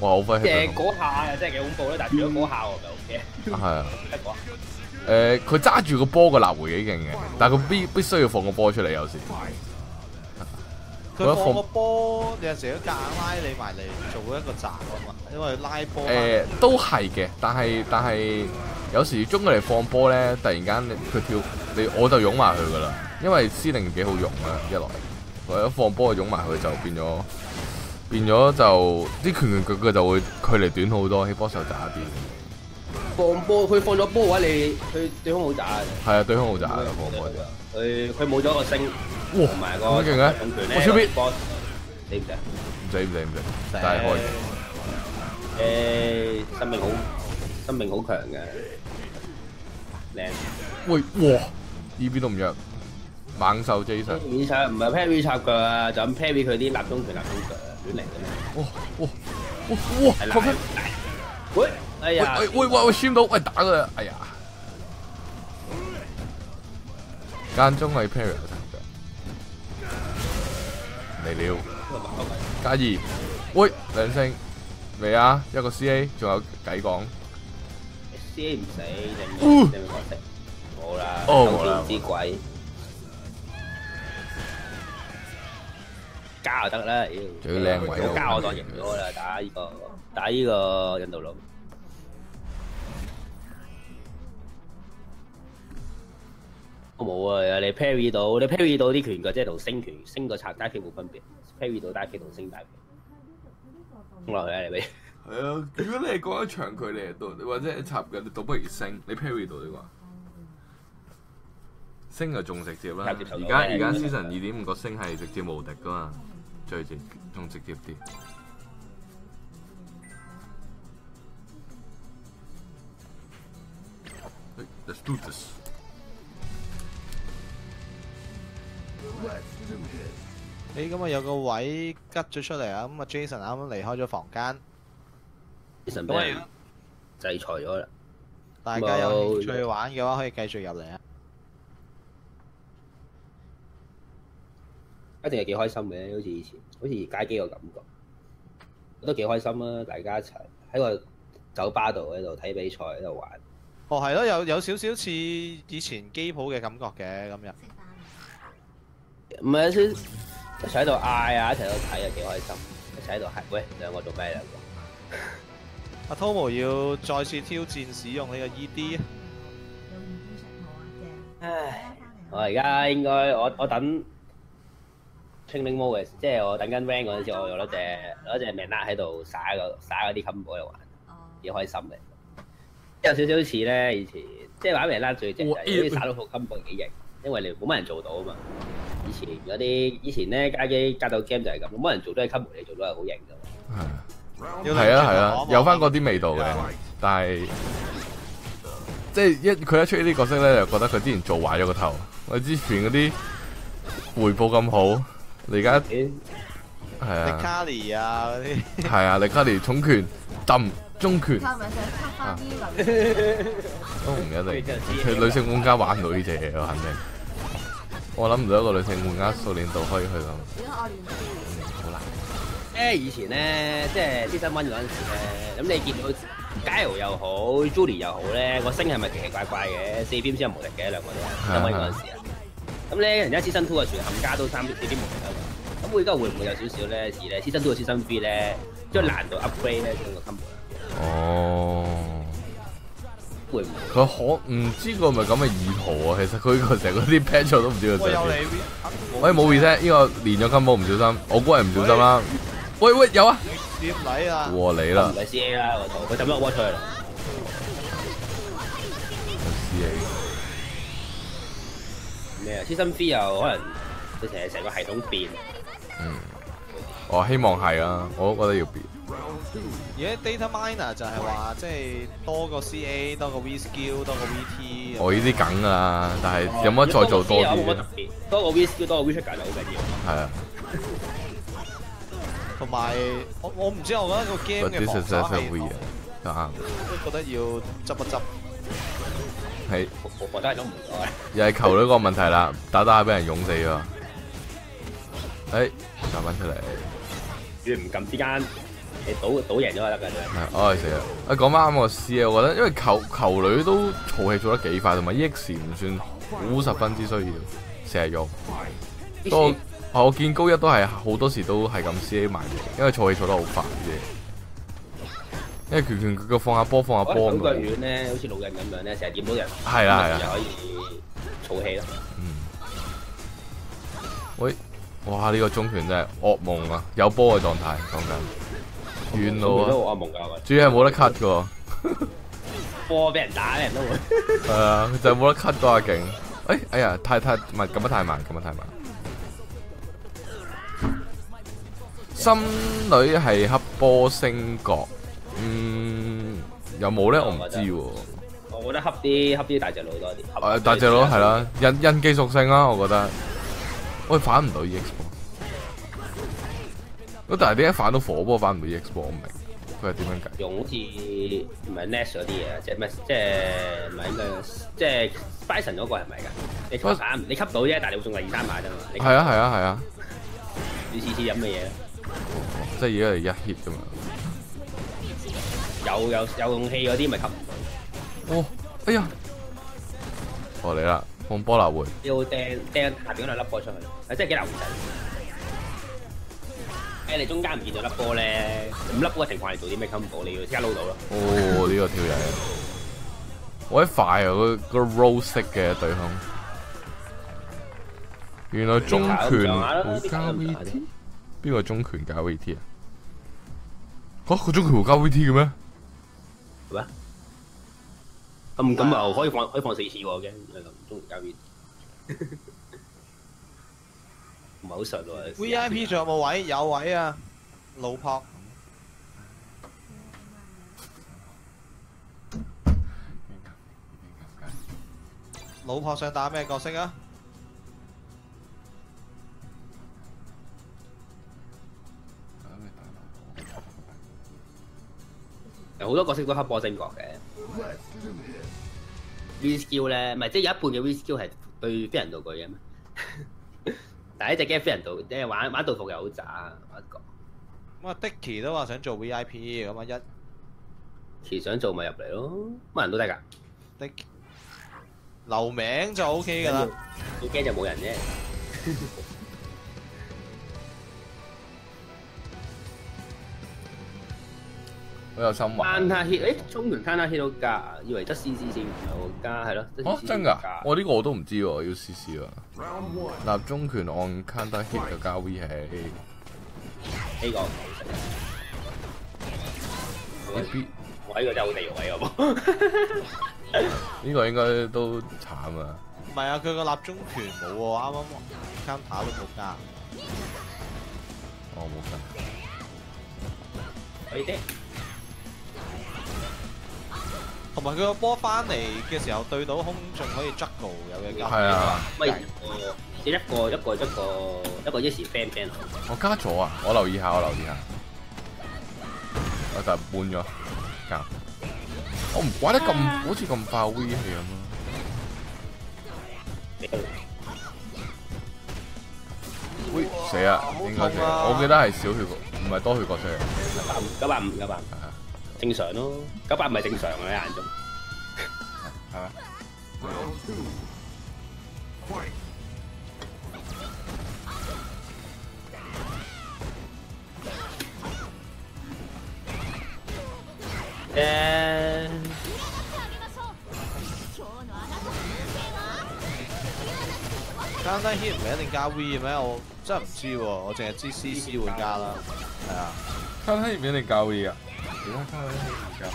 哇好輝即係嗰下又真係幾恐怖啦，但係除咗嗰下我就 OK。係啊，得嗰下誒佢揸住個波個立回幾勁嘅，但係佢必必須要放個波出嚟有時。佢放個波有陣時都夾硬拉你埋嚟做一個閘啊嘛，因為拉波誒、都係嘅，但係但係有時中佢嚟放波咧，突然間你佢跳你我就擁埋佢噶啦，因為司令幾好用啊，一來或者放波就擁埋佢就變咗變咗就啲拳拳腳腳就會距離短好多，起波手渣啲。放波，佢放咗波嘅話，你佢對空好渣嘅。係啊，對空好渣嘅放波就。佢佢冇咗個星，哇同埋個咁勁嘅我超必波死唔死？唔死唔死唔死，但係開誒，生命好，生命好強嘅，靚。喂哇！呢邊都唔弱，猛獸 Jason。唔係 Perry 插腳啊，就咁 Perry 佢啲立中拳、立中腳啊，亂嚟嘅咩？哇哇哇哇！係確實啦，喂，哎喂呀，喂喂喂喂，宣到喂打佢啊！哎呀，間中係 parry 嘅嚟了，加二，喂兩星。未啊？一個 CA，仲有計講，CA 唔死，哦定定角色。冇啦，哦冇啦鬥劍之鬼，加就得啦，妖，仲要靚位。喎加我當贏咗啦，打呢個打呢個印度佬。冇啊！你 parry 到，你 parry 到啲拳腳，即係同升拳升個拆單拳冇分別，parry 到單拳同升單拳。落去啊！你俾係啊，如果你係講一長距離度，或者插嘅，你倒不如升，你 parry 到你話。升就仲直接啦，而家而家嘅 season 二點五個升係直接無敵噶嘛，最直仲直接啲。哎 Let's do this。你咁啊有個位吉咗出嚟啊，咁啊 Jason 啱啱離開咗房間，神俾人制裁咗啦。大家有興趣玩嘅話可以繼續入嚟啊。一定係幾開心嘅，好似以前，好似街機個感覺，都幾開心啊！大家一齊喺個酒吧度喺度睇比賽，喺度玩。哦，係咯，有有少少似以前機鋪嘅感覺嘅咁樣。唔係有少一齊喺度嗌啊，一齊喺度睇啊，幾開心！一齊喺度係，喂，兩個做咩兩個？阿 Tomo 要再次挑戰使用呢個 ED，唉，我而家應該我我等 training mode 嘅，即係我等緊 rank 嗰陣時，我用攞隻攞隻 mana 喺度耍個耍嗰啲 combo 喺度玩，幾開心嘅。有少少似咧以前，即係玩 mana 最正就係好似耍到副 combo 幾型，因為你冇乜人做到啊嘛。以前嗰啲以前咧街機格鬥 game 就係咁，冇乜人做都係 combo 你做都係好型噶嘛。要係啊係啊有翻嗰啲味道嘅，但係即係一佢一出呢啲角色咧，就覺得佢之前做壞咗個頭。我之前嗰啲回報咁好，你而家咦迪係啊卡尼啊嗰啲，係啊，力卡尼重拳、揼中拳？都唔一定。佢女性玩家玩唔到呢隻嘢，我肯定。我諗唔到一個女性玩家數年度可以去咁？好難。咧以前咧，即係 season one 嗰陣時咧，咁你見到 Gail 又好，Julie 又好咧，個星係咪奇奇怪怪嘅？四邊先有無敵嘅兩個都係 season one 嗰陣時啊。咁咧，人家 season two 嘅全冚家都三四邊無敵啊嘛。咁會而家會唔會有少少咧似咧？season two 嘅 season three 咧，將難度 upgrade 咧，將個 combo 哦。會唔會？佢可唔知佢係咪咁嘅意圖啊？其實佢個成嗰啲 patch 我都唔知佢喂有想點。喂冇 reset，呢個連咗 combo 唔小心，我估係唔小心啦。喂喂有啊，接禮啊！和你啦唔，係 CA 啦，佢抌咗個 watch 出去啦。C A。咩啊？season three 又可能佢成日成個系統變。我希望係啊，我都覺得要變。而家 data miner 就係話，即係多個 CA，多個 V skill，多個 VT。我呢啲梗㗎啦，但係有冇得再做多啲多個 V skill 多個 V 出界就好緊要。係啊同埋我我唔知，我覺得個 game，but 嘅防守都覺得要執一執。係我我覺得係都唔該。又係球女個問題啦，打打下俾人擁死咗。誒，打翻出嚟，你唔敢之間，你賭賭贏咗就得㗎啫。係，我係死啦！啊，講翻啱個 C 啊，我覺得因為球球女都儲氣做得幾快，同埋 EX 唔算好十分之需要，成日用。多我見高一都係好多時都係咁 C A 埋嘅，因為儲氣儲得好快啫。因為拳拳腳腳放下波放下波我覺得手腳咁樣。軟咧，好似老人咁樣咧，成日見到人，係啊係啊又可以儲氣咯。嗯喂，哇！呢、個中拳真係噩夢啊，有波嘅狀態講緊，主要係冇得 cut 嘅得波俾人打人都會。喎，係啊，就係冇得 cut 嗰下勁。哎，哎呀，太太唔係咁樣太慢，咁樣太慢。心女係黑波星角，嗯，有冇咧？我唔知喎。我覺得恰啲恰啲大隻佬多啲。誒，大隻佬係啦，印印記屬性啦，我覺得。喂，反唔到。咁但係點解反到火波反唔到 EX 波？我唔明，佢係點樣計？用好似唔係 Nash 嗰啲嘢，即係咩？即係唔係應該即係 Bison 嗰個係咪㗎？你吸反你吸到啫，但係你會中第二三下啫嘛。你係啊係啊係啊，你次次飲嘅嘢，即係而家係一 hit 啫嘛。有有有勇氣嗰啲咪吸唔到。哦，哎呀，我嚟啦，放波流回。要掟掟下邊嗰兩粒波出去，係真係幾流仔。誒，你中間唔見咗粒波咧，五粒波嘅情況係做啲咩 combo？你要即刻撈到咯。哦，呢、個跳人，我一快啊！個個 roll 式嘅對空，原來中拳會加 VT，邊個中拳加 VT 啊？嚇佢中拳會加 VT 嘅咩？係咩？咁咁又可以放可以放四次喎，驚咁中交邊？唔係好實喎。V I P 仲有冇位？有位啊，老撲。老婆想打咩角色啊？有好多角色都黑波正角嘅。V skill 咧，唔係即係有一半嘅 V skill 係對飛人道具嘅咩？但係一隻 game 飛人道，即係玩玩道服又好渣，我一個。咁啊，Dicky 都話想做 V I P，咁啊一其想做咪入嚟咯，乜人都得㗎。Dick 留名就 O K 噶啦。最驚就冇人啫。好有心玩。攤下 hit，誒中原攤下 hit 都加，以為得 C C 先有加係咯。得嚇 CC 真㗎？我呢個我都唔知喎，要試試喎。立中拳按 counter hit 就加 V 氣。呢個呢邊我呢個真係好地獄位好冇？呢個應該都慘啊！唔係啊，佢個立中拳冇喎，啱啱 counter 都冇加。我冇加。可以啲。同埋佢個波翻嚟嘅時候對到空仲可以 juggle 有嘢加。係啊，咪一個一個一個一個一個一時 ban ban 我加咗啊！我留意下，我留意下。我就搬咗加。我唔怪得咁，好似咁爆 V 氣咁咯。喂，死啊！應該死。我記得係少血角，唔係多血角出嚟。九百五九百五係啊正常咯，九百唔係正常嘅喺眼中。係啊。Round two. Fight. 誒，counter hit 唔係一定加 V 嘅咩？我真係唔知喎，我淨係知 C C 會加啦。係啊，卡拉入面你教嘢啊？而家卡拉唔教。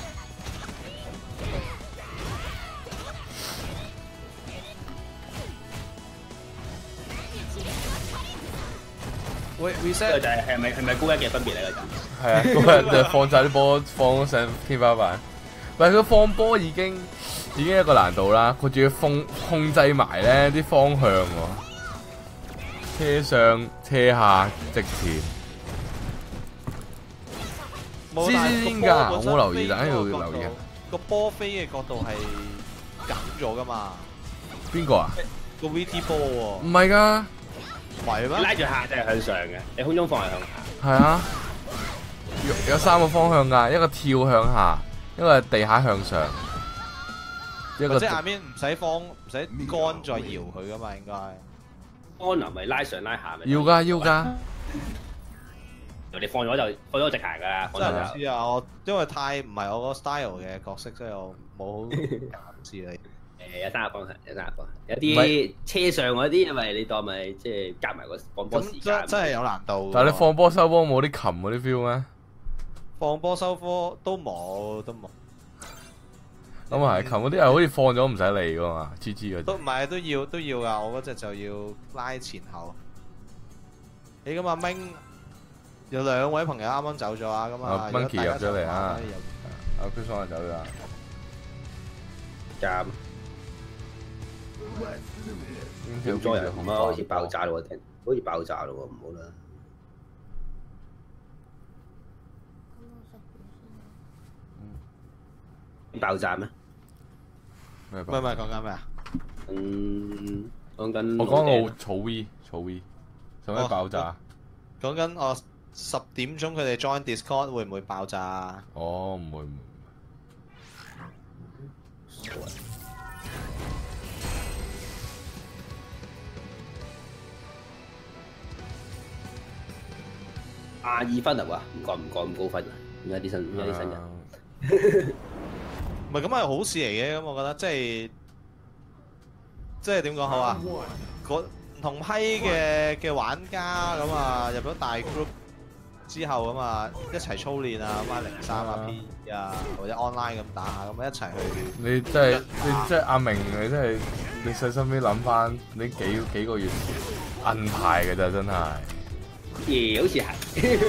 喂 reset 就係係咪係咪高一嘅分別嚟㗎？係啊，高一就放晒啲波放上天花板。唔係佢放波已經已經一個難度啦，佢仲要控控制埋咧啲方向喎，車上車下直前。冇知知知㗎我冇留意飛但係要留意啊度個波飛嘅角度係緊咗噶嘛，邊個啊？個 V T 波喎，唔係㗎，唔係咩？拉住下就係向上嘅，你空中放係向下。係啊，有有三個方向㗎，一個跳向下，一個係地下向上，一個即係下面唔使放，唔使乾再搖佢噶嘛，應該。安南咪拉上拉下咪？要㗎要㗎。你放咗就放咗直行㗎啦，放真係。唔知啊！我因為太唔係我個 style 嘅角色，所以我冇好 知你。誒有三個方向，有三個方向，有啲車上嗰啲，因為你當咪即係夾埋個放波時咁間真。真係有難度。但係你放波收波冇啲琴嗰啲 feel 咩？放波收波都冇，都冇，咁啊係，琴嗰啲係好似放咗唔使理㗎嘛，G G 嗰啲。都唔係都要都要㗎。我嗰隻就要拉前後。你咁阿明有兩位朋友啱啱走咗啊，咁啊啊，Monkey 入咗嚟啊阿 Chris 放走咗啦。夾 Let's do this. 咁多人咁啊，好似爆炸咯喎，聽好似爆炸咯喎，唔好啦。爆炸咩？咩唔係唔係講緊咩啊？嗯，講緊我講到草 V 草 V，使唔爆炸？講緊我十點鐘佢哋 join Discord 會唔會爆炸啊？哦，唔會唔會。廿二分啊喎，唔覺唔覺咁高分啊？而家啲新而家啲新人？啊唔係咁係好事嚟嘅，咁我覺得即係即係點講好啊？嗰唔同批嘅嘅玩家咁啊，入咗大 group，之後咁啊，一齊操練啊，咁啊零三啊啊 P 啊，或者 online 咁打下，咁啊一齊去。你真係你真係阿明，你真係你細心啲諗翻你幾幾個月銀牌嘅咋，真係咦，好似係。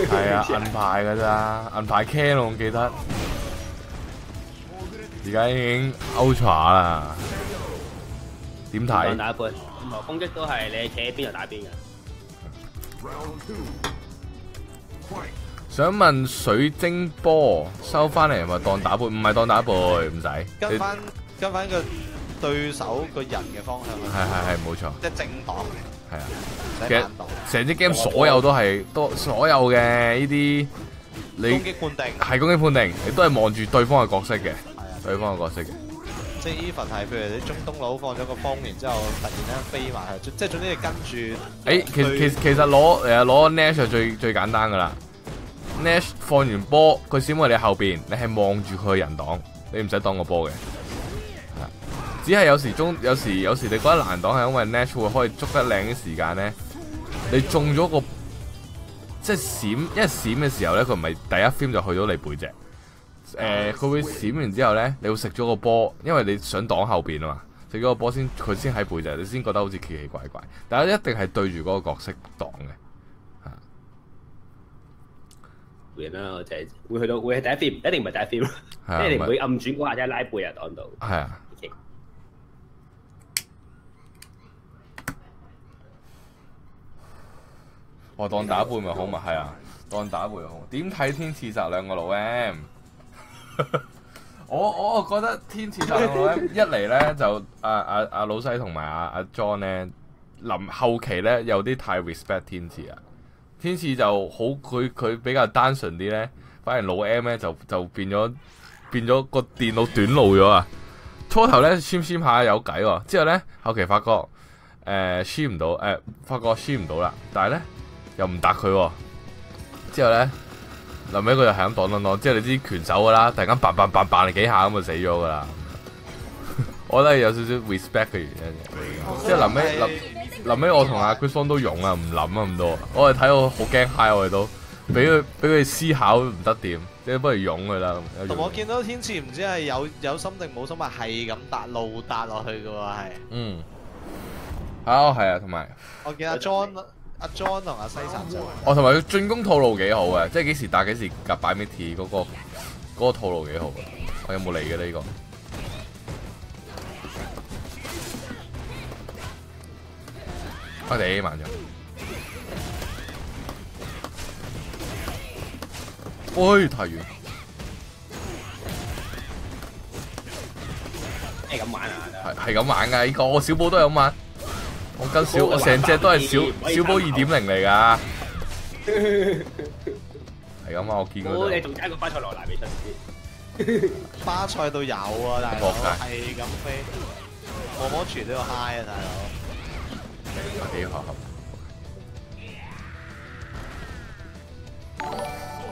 係啊，銀牌嘅咋，銀牌 can 我記得，而家已經 ultra 啦。點當睇？打一半，任何攻擊都係你企喺邊就打邊嘅。想問水晶波收翻嚟係咪當打背？唔係當打背，唔使。跟翻跟翻個對手個人嘅方向去，係係係冇錯，即係正擋，係啊。其實。成隻 game 所有都係都所有嘅呢啲你攻擊判定係攻擊判定，你都係望住對方嘅角色嘅，係啊，對方嘅角色嘅。即係 even 係譬如你中東佬放咗個風，然之後突然間飛埋去，即係總之你跟住。誒，其實其實其實攞誒攞 Nash 係最最簡單噶啦。Nash 放完波，佢閃喺你後邊，你係望住佢嘅人擋，你唔使擋個波嘅。只係有時中有時有時你覺得難擋係因為 Nash 會可以捉得靚啲時間咧，你中咗個即係閃，因為閃嘅時候咧，佢唔係第一 frame 就去到你背脊。誒、佢會閃完之後咧，你會食咗個波，因為你想擋後邊啊嘛，食咗個波先，佢先喺背脊，你先覺得好似奇奇怪怪。但係一定係對住嗰個角色擋嘅。會啦，我就係會去到會係第一 film，一定唔係第一 film，係啊唔係即係你唔會暗轉嗰下即係拉背啊擋到。係啊我當打背咪好嘛，係啊，當打背咪好。點睇天刺殺兩個老 M？我我覺得天刺殺兩個老 M 一嚟咧就阿阿阿老細同埋阿阿 John 咧，臨後期咧有啲太 respect 天赐啊。天赐就好，佢佢比較單純啲咧，反而老 M 咧就就變咗變咗個電腦短路咗啊！初頭咧签签下有計喎，之後咧後期發覺誒簽唔到，誒、發覺簽唔到啦，但係咧又唔答佢喎，之後咧臨尾佢就係咁擋擋擋，之後你知拳手噶啦，突然間砰砰砰砰你幾下咁就死咗噶啦，我覺得有少少 respect 嘅原因嘅，之後臨尾臨臨尾我同阿 Chris 方都勇啊，唔諗啊咁多，我哋睇到好驚 high 我哋都，俾佢俾佢思考唔得掂，即係不如勇佢啦。同我見到天賜唔知係有有心定冇心啊，係咁搭路搭落去嘅喎，係。嗯，啊係啊，同埋。我見阿 John 阿 John 同阿西神就我，同埋佢進攻套路幾好嘅，即係幾時打幾時夾擺 m i t 嗰個嗰個套路幾好嘅。我有冇嚟嘅呢個？我哋慢咗。喂，太遠。咩咁玩啊？係係咁玩噶，呢個我小寶都有咁玩。我跟小我成隻都係小小寶二點零嚟㗎。係咁啊！我見我你。仲加個巴塞羅那未出先。巴塞都有啊，大佬仆街係咁飛，摸摸全都要 high 啊，大佬。幾合合。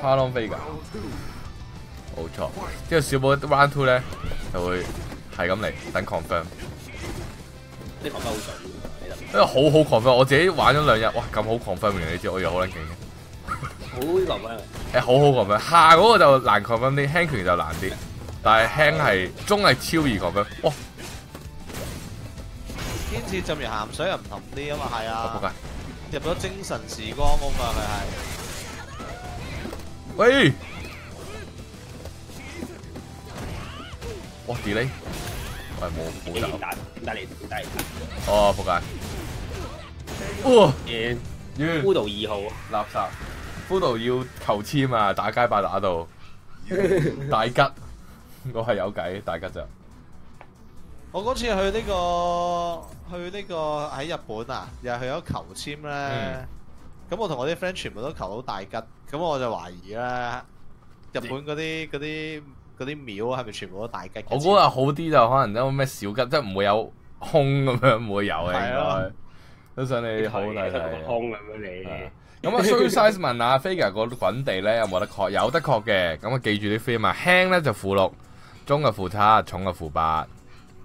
哈朗飛㗎，冇錯。之後小寶 round two 咧就會係咁嚟等 confirm，你講得好準喎，你諗因為好好 confirm。我自己玩咗兩日，哇咁好 confirm 嘅，你知我又好撚勁嘅。好講啊！誒好好 confirm，下嗰個就難 confirm 啲，輕拳就難啲，但係輕係中係超易 confirm。哇！天賜浸完鹹水又唔同啲啊嘛，係仆街啊，！入咗精神時光屋啊，佢係。喂！哇 delay，喂冇冇走，點打？點打你？點打你？哦仆街！哇！誒，完孤島二號。垃圾，嗰度要求簽啊！打街霸打到 大吉，我係有計，大吉就我嗰次去呢、個去呢個喺日本啊，又係去咗求簽咧。嗯咁、我同我啲 friend 全部都求到大吉，咁我就懷疑啦，日本嗰啲嗰啲嗰啲廟係咪全部都大吉？我估啊好啲就可能有咩小吉，即係唔會有空咁樣，唔會有嘅應係啊該。都想你好睇個睇。空咁樣你。咁啊 s u size 問啊 Figure 個滾地咧有冇得確？有得確嘅。咁啊記住啲 frame 啊，輕咧就負六，中嘅負七，重嘅負八。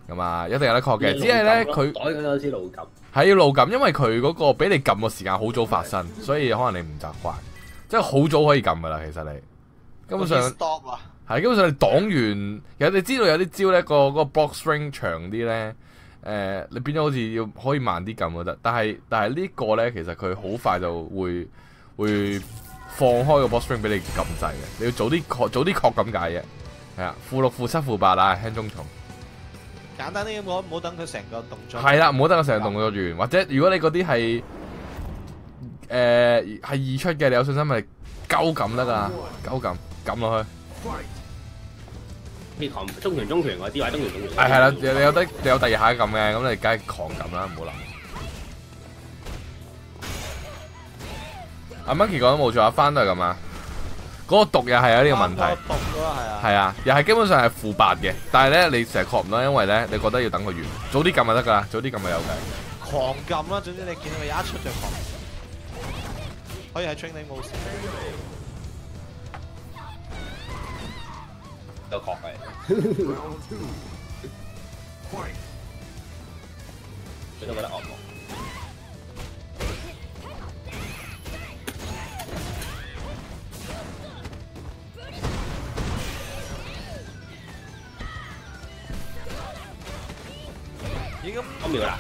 咁啊一定有得確嘅。只係咧佢。袋嗰陣時路感。係要路感，因為佢嗰個俾你撳嘅時間好早發生，所以可能你唔習慣。即係好早可以撳噶啦。其實你根本上 stop 啊，係基本上你擋完，有你知道有啲招咧個嗰個 box string 長啲咧，誒、你變咗好似要可以慢啲撳都得。但係但係呢個咧，其實佢好快就會會放開個 box string 俾你撳掣嘅。你要早啲確早啲確咁解嘅。係啊，負六負七負八啊，輕中重。簡單啲咁講，唔好等佢成個動作。係啦，唔好等佢成日動作完，或者如果你嗰啲係誒係易出嘅，你有信心咪鳩撳得噶，鳩撳撳落去。啲狂中拳中拳嗰啲或者中拳中拳。係係啦，你你有得你有第二下撳嘅，咁你梗係狂撳啦，唔好諗。阿 Monkey 講得冇錯，阿翻都係咁啊。嗰、個毒又係有呢個問題，毒咯，係啊。係啊，又係基本上係負八嘅，但係咧你成日確唔到，因為咧你覺得要等佢完，早啲撳就得㗎啦，早啲撳咪有計。狂撳啦，總之你見到佢一出就狂，可以喺 training 冇事。都確嘅。Round two. Fight. 佢都覺得惡夢。咦咁一秒啦，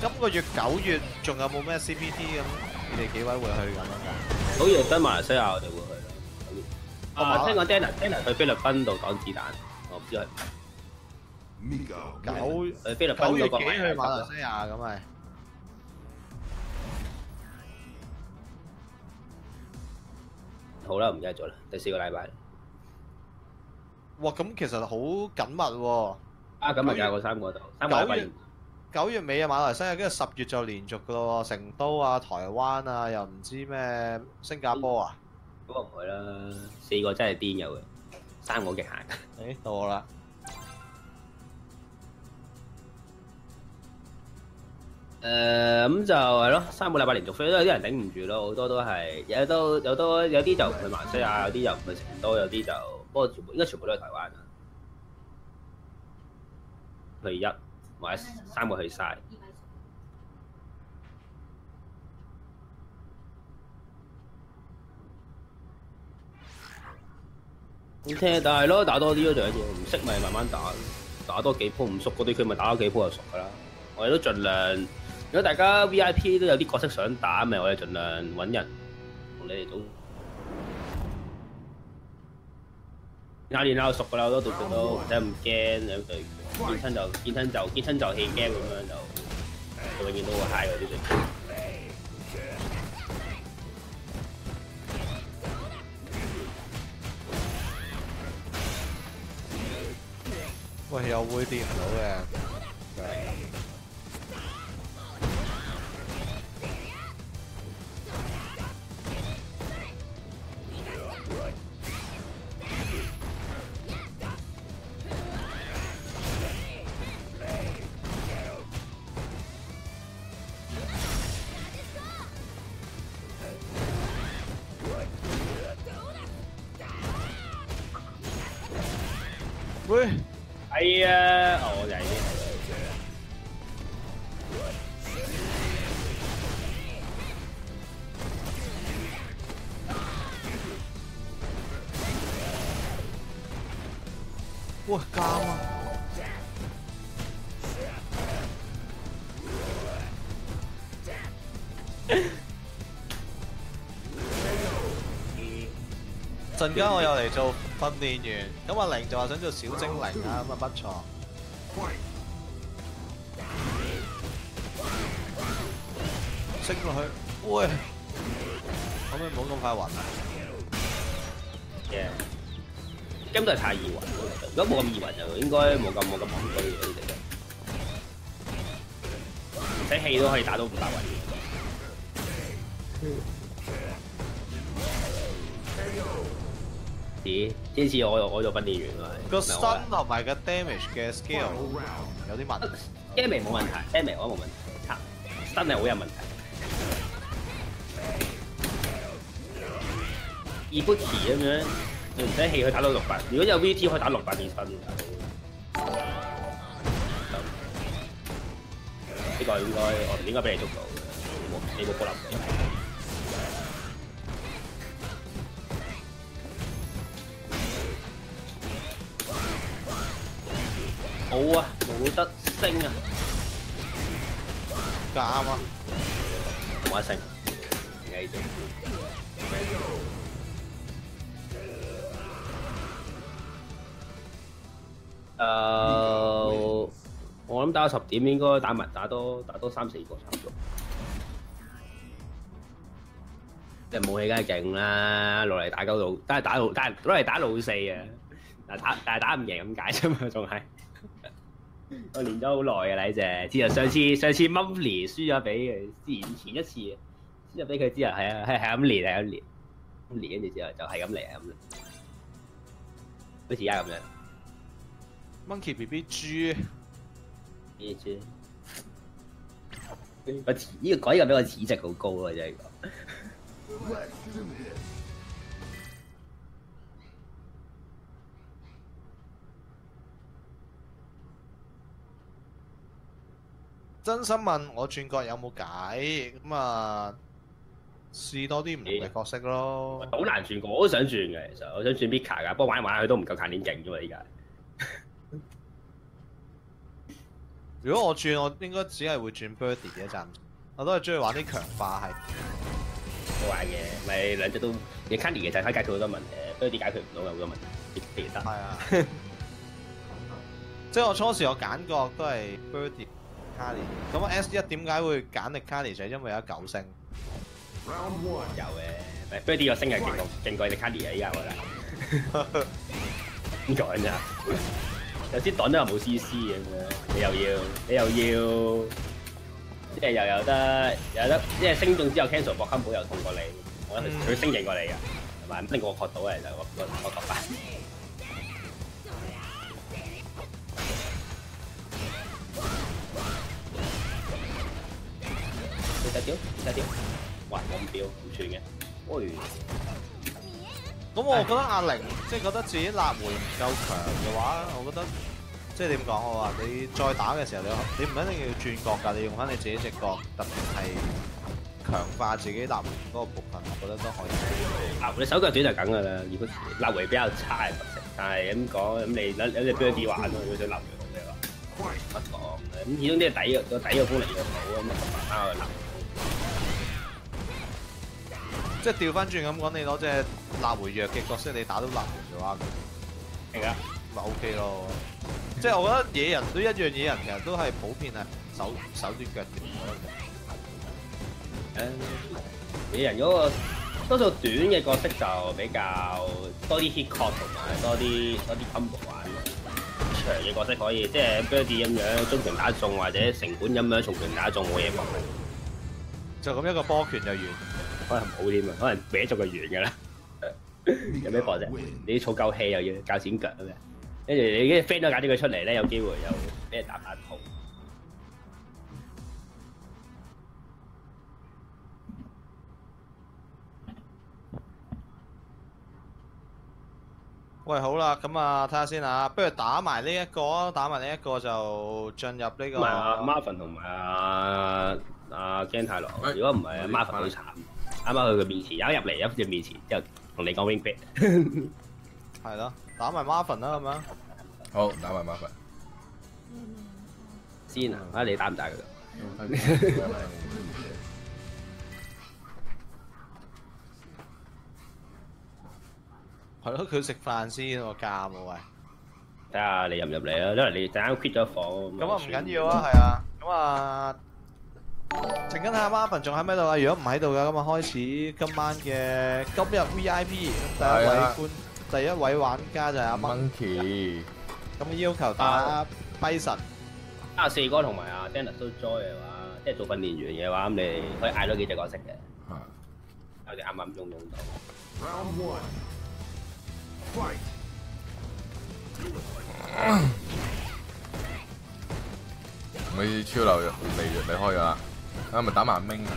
今個月九月仲有冇咩 CPT 咁？你哋幾位會去咁樣㗎？好似得馬來西亞我哋會去咯。啊，聽講 Dana Dana 去菲律賓度講子彈，我唔知係 Miko. 九去菲律賓九月嗰個幾去馬來西亞咁咪？好啦，唔記得咗啦，第四個禮拜。哇！咁其實好緊密喎。啊，咁咪有嗰三個度，三個禮拜九月九月尾啊，馬來西亞，跟住十月就連續噶咯喎，成都啊、台灣啊，又唔知咩新加坡啊。嗰個唔去啦，四個真係癲有嘅，三個極限。誒，到我啦。誒咁就係咯，三個禮拜連續飛，都有啲人頂唔住咯，好多都係有都有多有啲就唔去馬來西亞，有啲又唔去成都，有啲就不過全部應該全部都係台灣啊。去一或者三個去晒。咁聽但係咯，打多啲咯，仲有一嘢唔識咪慢慢打，打多幾鋪唔熟嗰啲佢咪打多幾鋪就熟噶啦。我哋都盡量，如果大家 V.I.P 都有啲角色想打，咪我哋盡量揾人同你哋都練下練下就熟噶啦，好多到時都唔使咁驚，有對見親就見親就見親就氣 game 咁樣就，就永遠都會 high 嗰啲隊。喂，又會跌唔到嘅。陣間我又嚟做訓練員，咁阿玲就話想做小精靈啊，咁啊不錯。升落去，喂，可唔可以唔好咁快暈啊？嘅。根本係太易暈，如果冇咁易暈就應該冇咁冇咁戇居嘅呢隻。唔使氣都可以打到五百暈。咦？呢次我我做訓練員啊，個唔係我啊 stun 同埋個 damage 嘅 scale 有啲問題。damage 冇問題，damage 我冇問題，差真係好有問題。二 b o o k 咁樣，你唔使氣佢打到六百，如果有 VT 可以打六百幾分。呢個應該我唔應該俾你捉到嘅，你冇你冇保留冇啊，冇得升啊，啱啊！冇得升，繼續。誒、我諗打到十點應該打埋打多打多三四個差唔多。即係武器梗係勁啦，落嚟打鳩老，都係打老，但係攞嚟打老四啊！但係打但係打唔贏咁解啫嘛，仲係。我練咗好耐嘅啦呢只，之後上次上次 Monthly 輸咗俾佢，之前前一次輸咗俾佢之後，係啊係係咁練係咁練，咁練跟住之後就係咁嚟係咁嚟，好似而家咁樣。Monkey B B 豬，呢隻個詞呢個改呢個比我恥值好高啊！真係講。Let's do this. 真心問我轉角有冇解？咁啊，試多啲唔同嘅角色咯。好難轉角，我都想轉嘅。其實我想轉 Mika 噶，不過玩嚟玩佢都唔夠卡鏈勁啫嘛。依家如果我轉，我應該只係會轉 Birdy 嘅陣，我都係中意玩啲強化係。好玩嘅，咪兩隻都你 Candy 嘅就係可以解決好多問題，Birdy 解決唔到嘅好多問題，其實係啊，即係我初時我揀過都係 Birdy、咁我 S 一點解會揀力就係因為有九星。Round one. 有嘅。咪 Birdy 個星係勁過勁過你 Candy 啊！依家我覺得點講咋？有啲黨都話冇 CC 咁樣，你又要你又要，即係又有得有得，即係升中之後 cancel 博金寶又痛過你，我覺得佢佢升勁過你㗎，係咪？升過我確到嘅就我我我覺得。四隻屌，四隻屌，哇！冇咁屌，唔算嘅。喂，咁我觉得阿玲即系觉得自己立回唔够强嘅话，我觉得即系点讲好啊？你再打嘅时候，你你唔一定要转角噶，你用翻你自己只角，特别系强化自己立回嗰個部分，我觉得都可以。啊！你手脚短就梗噶啦，如果立回比较差嘅，但系咁讲，咁你有有隻 Birdy 玩咯，如果想立回好嘅話，Fight. 乜講？咁始终啲係底个底個功能要好，咁啊慢慢去立。即係調翻轉咁講，你攞隻立回弱嘅角色，你打到立回嘅話，係啊，咪 OK 咯。即係我覺得野人都一樣，野人其實都係普遍係手手短腳短嘅。誒，野人嗰個多數短嘅角色就比較多啲 hit cut 同埋多啲多啲 combo 玩。長嘅角色可以，即係 Birdy 咁樣中拳打中，或者成本咁樣重拳打中冇嘢講。就咁一個波拳就完。可能冇添啊，可能搲咗個完㗎啦。有咩搏啫？你儲夠氣又要搞剪腳咁樣，跟住你啲 friend 都搞咗佢出嚟咧，有機會又俾人打翻套。喂，好啦，咁啊，睇下先啊，不如打埋呢一個啊，打埋呢一個就進入呢個。同埋阿 Marvin 同埋阿阿驚太郎，如果唔係啊 Marvin 好慘。啱啱去佢面前，一入嚟一隻面前，之後同你講 wing back。係咯，打埋 Marvin 啦，咁樣。好，打埋 Marvin。先啊，睇下你打唔打佢？係咯，佢食飯先我監喎喂。睇下你入唔入嚟啊？因為你陣間 quit 咗房。咁啊唔緊要啊，係啊，咁啊，陣間睇下 Marvin 仲喺唔喺度啊？如果唔喺度嘅，咁啊開始今晚嘅今日 VIP 第一位係啊觀第一位玩家就係阿 Mon，Monkey，咁要求打 Bison。阿四哥同埋阿 Dennis 都 join 嘅話，即係做訓練員嘅話，咁你可以嗌多幾隻角色嘅。啊我哋啱啱用用到。Round one. Fight. 咪超流離離開咗啦，啊咪打埋阿 Ming 啊，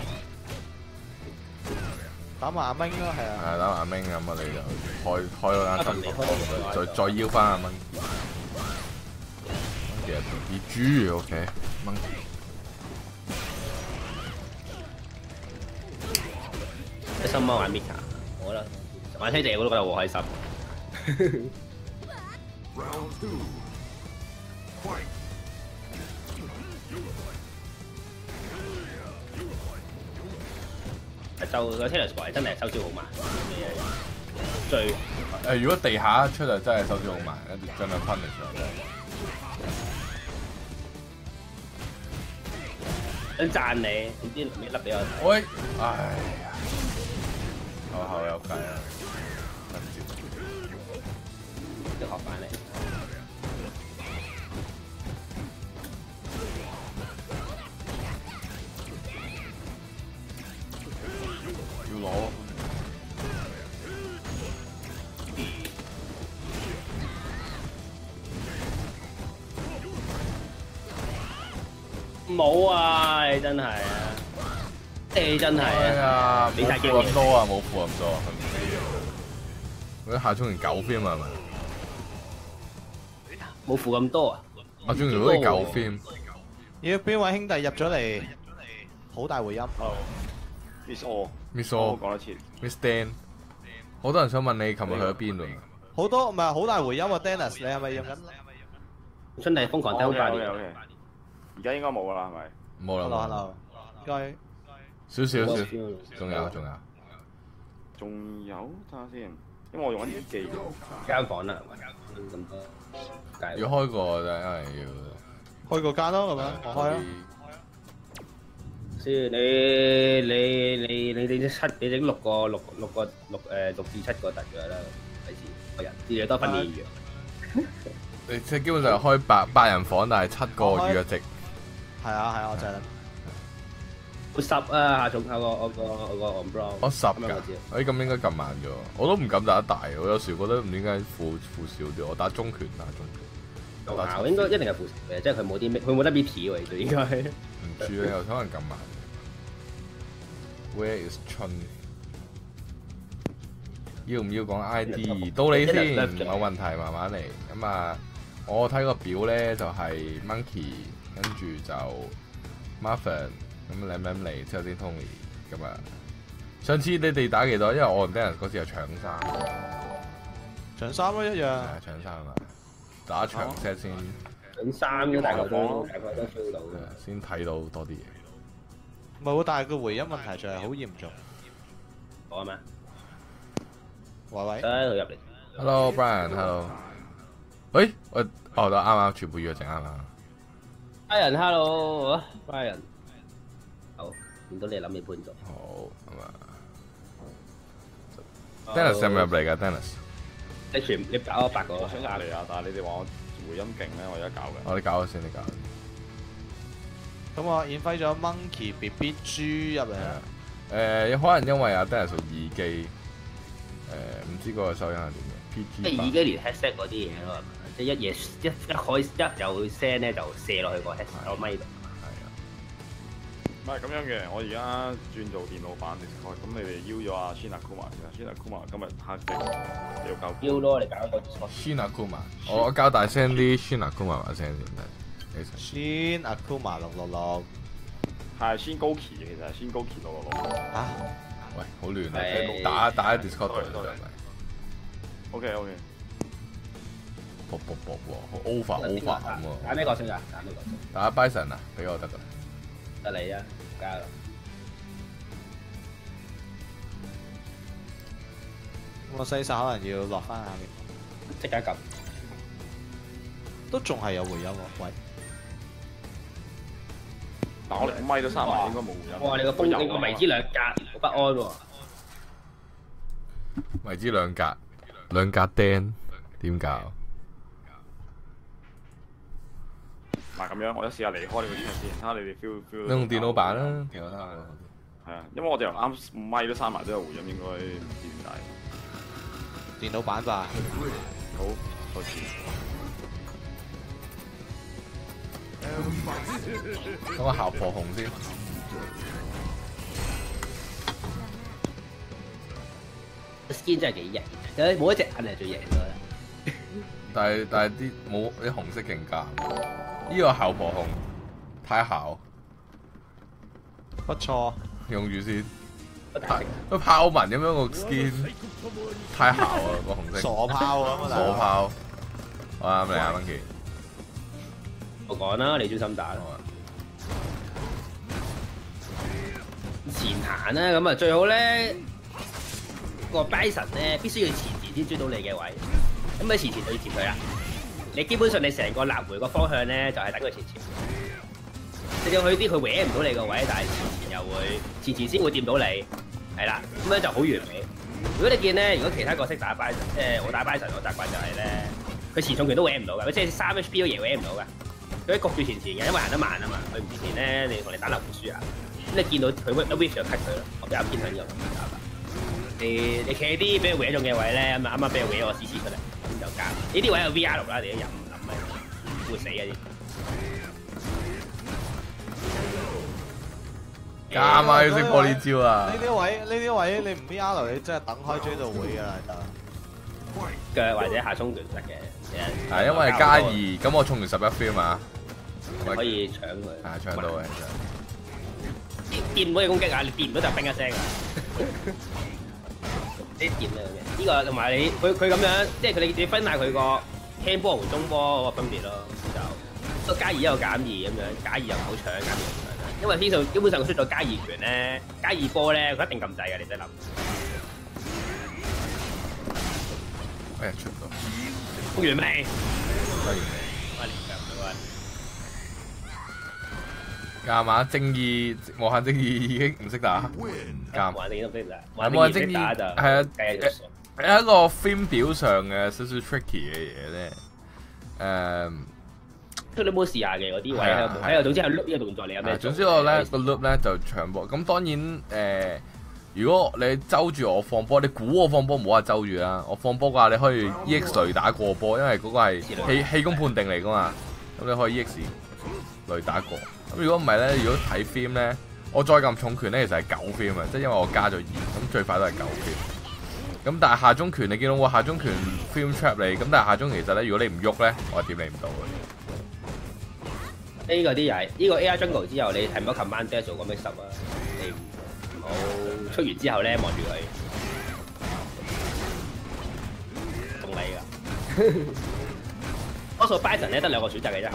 打埋阿 Ming 咯，係啊。係打埋阿 Ming 咁啊，你就開開咗間新房，再再邀翻阿 Monkey。Monkey 係 B G OK，Monkey 一心貓玩 Mika，我覺得玩車仔我都覺得好開心。就個 Taylor Swift 真係收招好慢，最誒，如果地下一出就真係收招好慢，跟住盡量 punish 佢。想讚你，點知臨尾甩俾我。喂，唉呀，後後有計啊！唔接要學翻嚟。冇啊！你真係啊！你真係哎啊！呀，冇負俾晒咁多啊，冇負咁多，啊！我一下中完九 film 啊，係咪？冇負咁多啊！我中完嗰啲九 film，要邊位兄弟入咗嚟？好大回音。Miss All，Miss 我 All、講多次。Miss Dan，好多人想問你琴日去咗邊喎？好多唔係好大回音啊，Dennis，你係咪用緊？真係瘋狂得好快 OK OK，而家應該冇啦，係咪？冇啦 hello 冇啦，hello，應該少少少，仲仲有仲有。仲有睇下先，因為我用緊耳機。間房啦，咁多。要開個就因為開個間咯，咁樣我開要啊。先你你你你你七你整六個六六個六誒六至七個突嘅啦，費事個人啲嘢多訓練員。你即係基本上係開八八人房，但係七個預約席。係啊係啊，我就係諗。好濕啊！下仲有個我個我個 on brown。我十㗎咁樣我知，哎咁應該撳慢咗，我都唔敢打得大，我有時覺得唔知點解負負少啲，我打中拳打中拳，應該一定係負嘅，即係佢冇啲咩，佢冇得 BP 喎，其實應該。唔知咧，又可能咁慢。Where is 春？要唔要講 ID？到你先，冇問題，慢慢嚟。咁啊，我睇個表咧就係 Monkey，跟住就 Muffin，咁兩兩嚟之後先 Tony。咁啊，上次你哋打幾多？因為我同 Dennis 嗰次係搶衫，搶衫咯一樣。係啊搶衫啊，打長 set 先，等三嘅大概都大概都 feel 到嘅。先睇到多啲嘢。冇，但係個回音問題就係好嚴重。我啊咩？喂喂，得佢入嚟。Hello Brian，Hello。喂，我哦，都啱啱全部預約整啱啦。Brian hello，Brian。好，見到你諗起潘總。好咁啊，Dennis 有冇入嚟㗎？Dennis，你全你搞咗八個。我想入嚟啊，但係你哋話我回音勁咧，我而家搞嘅。我哋搞咗先，你搞。咁我演揮咗 Monkey B B 豬入嚟啊。誒，有可能因為阿 Dennis 用耳機，誒唔知嗰個收音係點嘅即？PG 即係耳機連 headset 嗰啲嘢咯，即係一夜一一開一有聲咧就射落去個 headset 個咪度。係啊，唔係咁樣嘅，我而家轉做電腦版 Discord，咁你哋邀咗阿 Shina Kuma 先啦，Shina Kuma 今日黑職要夠要咯，你搞一個 Discord。Shina Kuma，我我較大聲啲 Shina Kuma 把聲先得。其實 Shin Akuma 六六六。係先高期，其實先高期六六六。嚇？喂，好亂係啊！打打喺 Discord 度 sorry 係 OK OK，搏搏搏喎，好 over over 咁打喎。咩角色啊？打咩角色？打 Bison 啊，俾我得㗎。得你啊，我西薩可能要落翻下面，即刻撳。都仲係有回音喎。喂，但我哋咪都閂埋，應該冇回音。哇！你個風，你個迷之兩格，好不安喎。未知兩格兩格釘點搞？嗱咁樣，我一試下離開呢個圈先，睇下你哋 feel feel。你用電腦版啦，其實我睇下係啊，因為我哋由啱咪都閂埋都有回音，應該唔知點解。電腦版吧。好，開始。等我姣婆紅先。個 skin 真係幾型，有冇一隻眼係最型嘅。但係但係啲冇啲紅色勁加，呢個姣婆紅太姣，不錯。用住先。太個豹紋咁樣個 skin 太姣啊個紅色。傻炮咁啊！傻炮。好啱你啊，Monkey。我講啦，你專心打啦。前彈啦，咁啊最好咧個 Bison 咧必須要前前先追到你嘅位，咁咪前前就要接佢啦。你基本上你成個立回個方向咧就係等佢前前，你要去啲佢搲唔到你個位，但係前前又會前前先會掂到你，係啦，咁樣就好完美。如果你見咧，如果其他角色打 bi 即係我打 bi 我習慣就係咧，佢前重拳都搲唔到㗎，佢即係三 HP 都嘢搲唔到㗎。佢焗住前前嘅，因為行得慢啊嘛，佢唔前前咧，你同你打流會輸啊。咁你見到佢 w i 就 cut 佢咯，我比較偏向呢個打法。你你企啲俾佢搲中嘅位咧，咁啱啱俾佢搲我 C C 出嚟，就加。呢啲位有 V R 六啦，你一入唔諗咪會死嘅啲。加埋要識播呢招啊呢！啲位呢啲位你唔 V R 你真係等開追到會㗎啦，得。腳或者下衝拳得嘅，係因為加二，咁我衝完十一 feel 嘛，你可以搶佢。係搶到嘅。掂唔到嘅攻擊啊！你掂唔到就冰一聲啊！呢掂啊嘅，呢個同埋你佢佢咁樣，即係佢你你分下佢個輕波同中波嗰個分別咯，就個加二一個減二咁樣，加二又唔好搶，減二又唔搶。因為基本上基本上佢出咗加二拳咧，加二波咧佢一定撳掣嘅，你使諗。哎呀，出唔到，完未？得完未？啱嘛正義，無限正義已經唔識打，Win. 加玩你都唔識打，係玩正義你唔識打就係啊繼續傻。有一個 film 表上嘅少少 tricky 嘅嘢咧，誒、佢你冇试下嘅嗰啲位喺度，喺度總之係碌呢個動作，你有咩啊做？總之我咧個 loop 咧就長波，咁當然誒、如果你周住我放波，你估我放波唔好話周住啦，我放波嘅話你可以 EX 雷打過波，因為嗰個係氣氣功判定嚟噶嘛，咁你可以 EX 雷打過。咁如果唔係咧，如果睇 film 咧，我再撳重拳咧，其實係九 film 啊，即係因為我加咗二，咁最快都係九 film。咁但係下中拳你見到我下中拳 film trap 你，咁但係下中其實咧，如果你唔喐咧，我係掂你唔到嘅。呢個啲又係呢個 AI Jungle 之後，你係唔好 command dash 做個 mix up 啊！你唔好出完之後咧望住佢，中你㗎。多數 Bison 咧得兩個選擇嘅啫，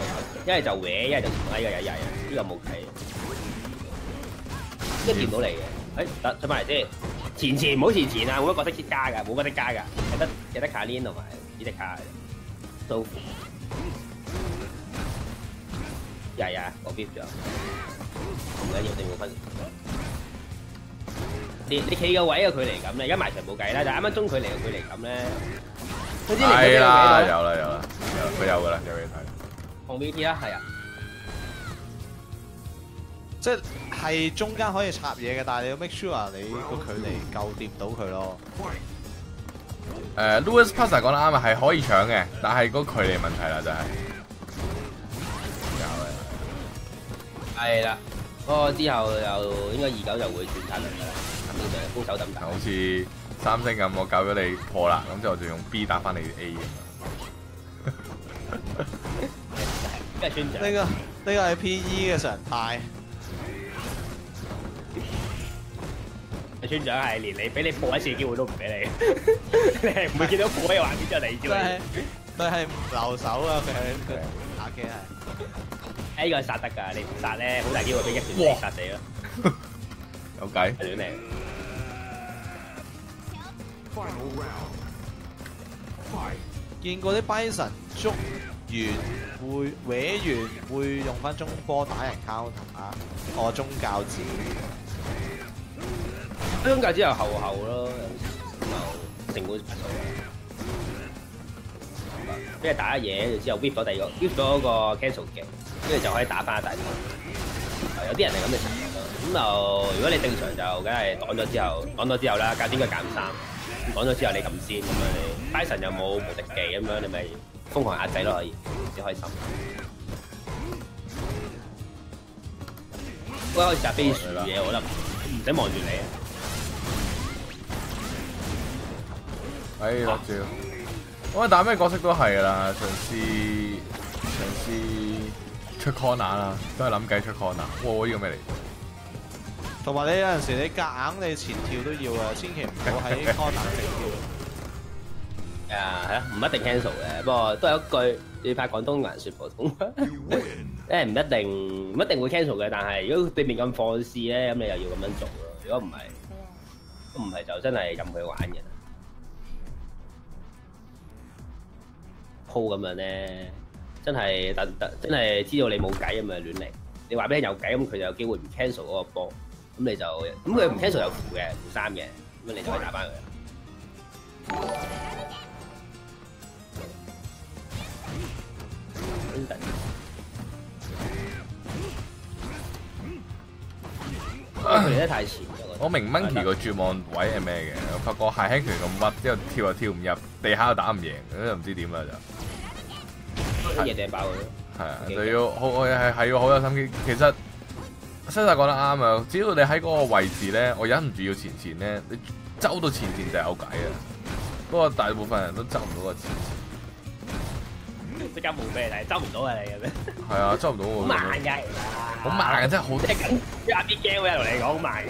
一係就搲，一係就前拉，一個曳曳啊！呢個冇計，呢個掂到你嘅。誒得出翻嚟先，前前唔好前前啊！冇乜角色加㗎，冇乜得加㗎，有得有得卡 Lin 同埋呢隻卡都符。曳啊！我 beat 咗，唔緊要，你冇分。你你企個位嘅距離感咧，而家埋場冇計啦，就啱啱中距離嘅距離感咧，佢知你係啦，有有啦有啦，有佢有噶啦，有嘢睇。放 VT 啦，係啊，即係中間可以插嘢嘅，但係你要 make sure 你個距離夠掂到佢咯。誒 Louis Passer 講得啱啊，係可以搶嘅，但係嗰距離問題啦，就係。係啦。不過之後又應該二九就會轉策略㗎啦，咁正常高手抌打。好似三星咁，我教咗你破啦，咁之後就用 B 打翻你 A 咁跟住村長呢個呢個係 P.E. 嘅常態。村長係連你俾你破一次嘅機會都唔俾你，你係唔會見到破嘅畫面之後第二招。佢係唔留手啊！佢係佢打機係。呢個係殺得㗎，你唔殺咧，好大機會俾一拳死殺死咯，有計。係亂嚟。見過啲 Bison 捉完會搲完會用翻中波打人 counter 啊！我宗教子宗教之後後後咯，就成本不數。跟住打一嘢，之後 whip 咗第二個，whip 咗嗰個 cancel 嘅，跟住就可以打翻一大波。有啲人系咁嘅情況咯。咁就如果你正常就梗係擋咗之後，擋咗之后啦，加點佢减三，擋咗之后你咁先咁樣你，Bison 又冇無敵技咁样，你咪疯狂压仔咯可以，先开心。我開始打飛鼠嘢，我覺得唔使望住你！哎，落招。我打咩角色都係噶啦，嘗試嘗試出 corner 啦，都係諗計出 corner。哇！呢個咩嚟？同埋你有陣時你夾硬你前跳都要啊，千祈唔好喺 corner 直跳。啊係啊，唔一定 cancel 嘅，不過都係一句，你怕廣東人説普通話，You win. 誒唔一定唔一定會 cancel 嘅，但係如果對面咁放肆咧，咁你又要咁樣做咯。如果唔係，唔係就真係任佢玩嘅。鋪咁樣咧，真係特特真係知道你冇計咁咪亂嚟。你話俾人有計，咁佢就有機會唔 cancel 嗰個波，咁你就咁佢唔 cancel 有負嘅負三嘅，咁你就可以打翻佢。佢哋得太前。我明 Monkey 個絕望位係咩嘅？我發覺下輕拳咁屈，之後跳又跳唔入，地下又打唔贏，咁就唔知點啦就。啲嘢掟爆佢咯。係啊，幾就要好，我係係要好有心機。其實西薩講得啱啊！只要你喺嗰個位置咧，我忍唔住要前前咧，你周到前前就有計啊！不過大部分人都周唔到個前線。即刻冇咩，但係周唔到啊你嘅咩？係啊，周唔到好。慢㗎，好慢嘅，真係好即係緊壓啲驚喎，同你講好慢嘅。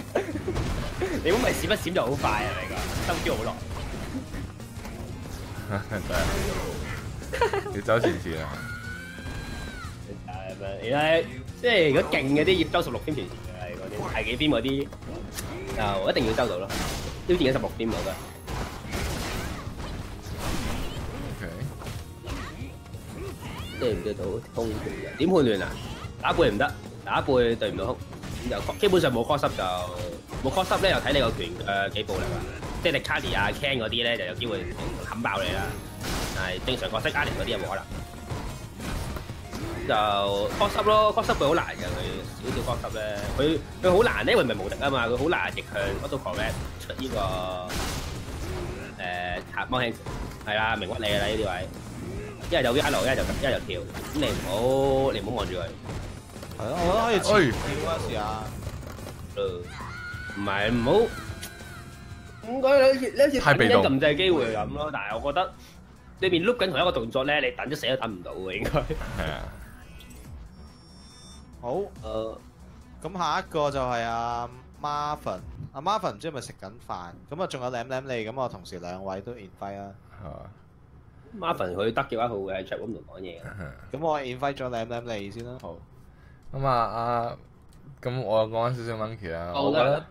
你估咪閃一閃就好快啊？你講心焦好耐。要走前線啊！係咪？而家即係如果勁嗰啲要周十六點前線嘅嗰啲，係幾邊嗰啲就一定要周到咯。挑戰緊十六點我覺得。OK，即係唔對到空拳嘅，點判斷啊？打背唔得，打背對唔到空，咁就基本上冇 cross up 就冇 cross up 咧，又睇你個拳誒幾暴力啊！即係你 Cardi 啊、Ken 嗰啲咧，就有機會冚爆你啦。但係正常角色 a l 嗰啲有冇可能？就 up 咯 up 佢好難嘅，佢少少 up 咧，佢佢好難咧，因為唔係無敵啊嘛，佢好難逆向 auto correct 出呢、個誒下幫輕係啦，明屈你㗎啦呢啲位。一係就 V R 一係就一係就跳，咁你唔好你唔好望住佢，係咯，我覺得可以前跳啊，試下。唔係唔好，唔該好似你好似太被動等緊撳掣機會咁咯。但係我覺得裏面碌緊同一個動作咧，你等咗死都等唔到嘅應該。係啊，好，誒咁下一個就係阿 Marvin，阿 Marvin 唔知係咪食緊飯，咁啊仲有舐舐你，咁我同時兩位都 invite 啊，係嘛 Marvin 佢得嘅話，佢會喺 chat room 度講嘢嘅。咁我 invite 咗舐舐你先啦。好。咁啊啊，咁我講翻少少 Monkey 啦，我覺得得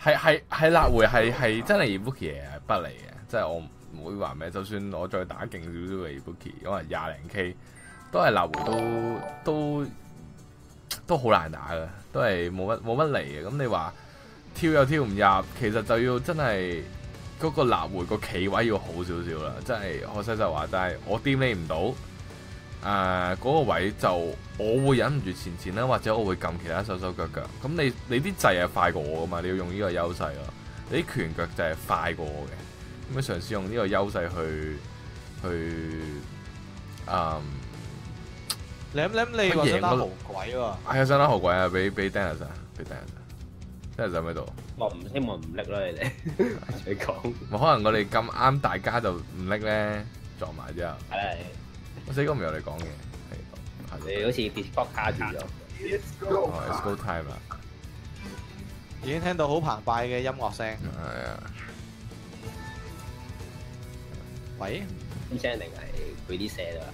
係係係辣回係係真係 Ibuki 係不嚟嘅，即係我唔會話咩。就算我再打勁少少嘅 Ibuki，可能廿零 K 都係立回都都都好難打嘅，都係冇乜冇乜嚟嘅。咁你話跳又跳唔入，其實就要真係嗰個辣回個企位要好少少啦。真係我西就話齋，我掂你唔到。誒、嗰、個位就我會忍唔住前前啦，或者我會撳其他手手腳腳。咁你你啲掣係快過我噶嘛？你要用呢個優勢咯。你啲拳腳就係快過我嘅。咁你嘗試用呢個優勢去去嗯你或者打豪鬼喎，係啊，想打好鬼啊！俾俾 Dennis 啊，俾 Dennis。Dennis 喺咪度？我唔希望唔叻啦，你哋 你講咪可能我哋咁啱，大家就唔拎咧，撞埋之後，係我死哥唔由你講嘅，係係你好似 Discord 卡住咗。哦，It's go time 啦，已經聽到好澎湃嘅音樂聲。係啊。喂，咁聲定係佢啲聲啦。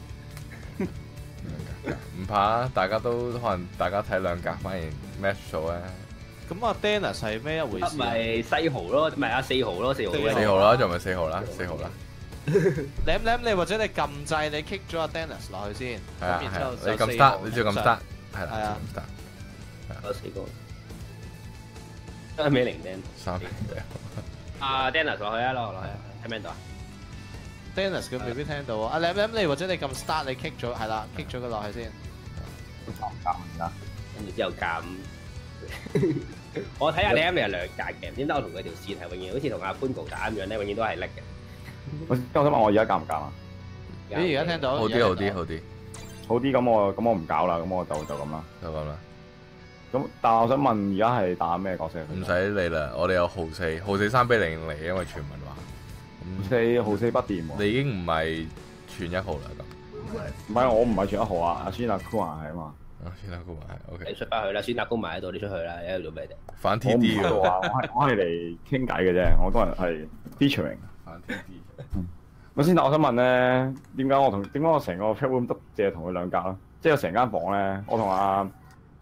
唔怕啊，大家都可能大家睇兩格，反而 match 數啊。咁啊 Dennis 係咩一回事啊？咪西豪咯，唔係啊四豪咯，四豪四四號啦，仲咪四號啦，四號啦，舐舐你或者你撳掣，你 kick 咗阿 Dennis 落去先，係啊你撳就四 start，號你照撳上。start，係啦，係啊。照撳 start，有四個。一美零 Dan，三零阿 Dennis 落去啊，落落去啊，聽唔聽到啊？Dennis 佢未必聽到啊！阿舐舐你或者你撳 start，你 kick 咗係啦，kick 咗佢落去先。跟住之後減。我睇下你啱你係兩格嘅，點解我同佢條線係永遠好似同阿潘高打咁樣咧，永遠都係叻嘅。我我想問我而家夾唔夾啊？你而家聽到？好啲好啲好啲，好啲咁我咁我唔搞啦，咁我就就咁啦。就咁啦，咁但係我想問而家係打咩角色？唔使理啦，我哋有號四，號四三比零嚟，因為傳聞四號四不掂喎。你已經唔係全一號啦咁，唔係我唔係全一號啊，阿孫阿 Cool 係啊嘛。啊，先啦，高埋你，OK，你出翻去啦，孫達高埋喺度，你出去啦，你喺度做咩啫？反我 T D 啊，我係我係嚟傾偈嘅啫，我今日係 featuring。反 T D，咁先，但我想問咧，點解我同點解我成個 chat room 得淨係同佢兩格咯？即係成間房咧，我同阿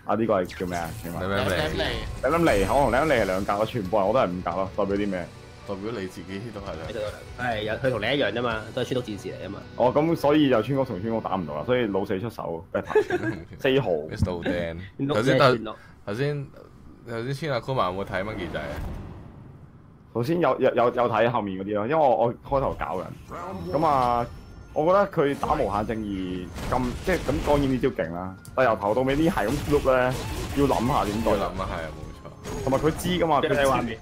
阿呢個係叫咩啊？叫咩？你咩嚟？你諗嚟，我同你諗嚟係兩格咯，全部人我都係五格咯，代表啲咩？代表你自己都係喺度咧。係有佢同你一樣啫嘛，都係穿屋戰士嚟啊嘛。哦，咁所以就川哥同川哥打唔到啦，所以老四出手 四號。It's no Dan。頭先頭咩穿屋？頭先頭先千阿 Kuma 有冇睇乜記仔啊？頭先有有有有睇後面嗰啲咯，因為我我開頭搞人，咁啊，我覺得佢打無限正義咁即係咁當然呢招勁啦，但由頭到尾呢係咁碌咧，要諗下點對我諗啊，係啊，冇錯。同埋佢知噶嘛，佢即係你畫面，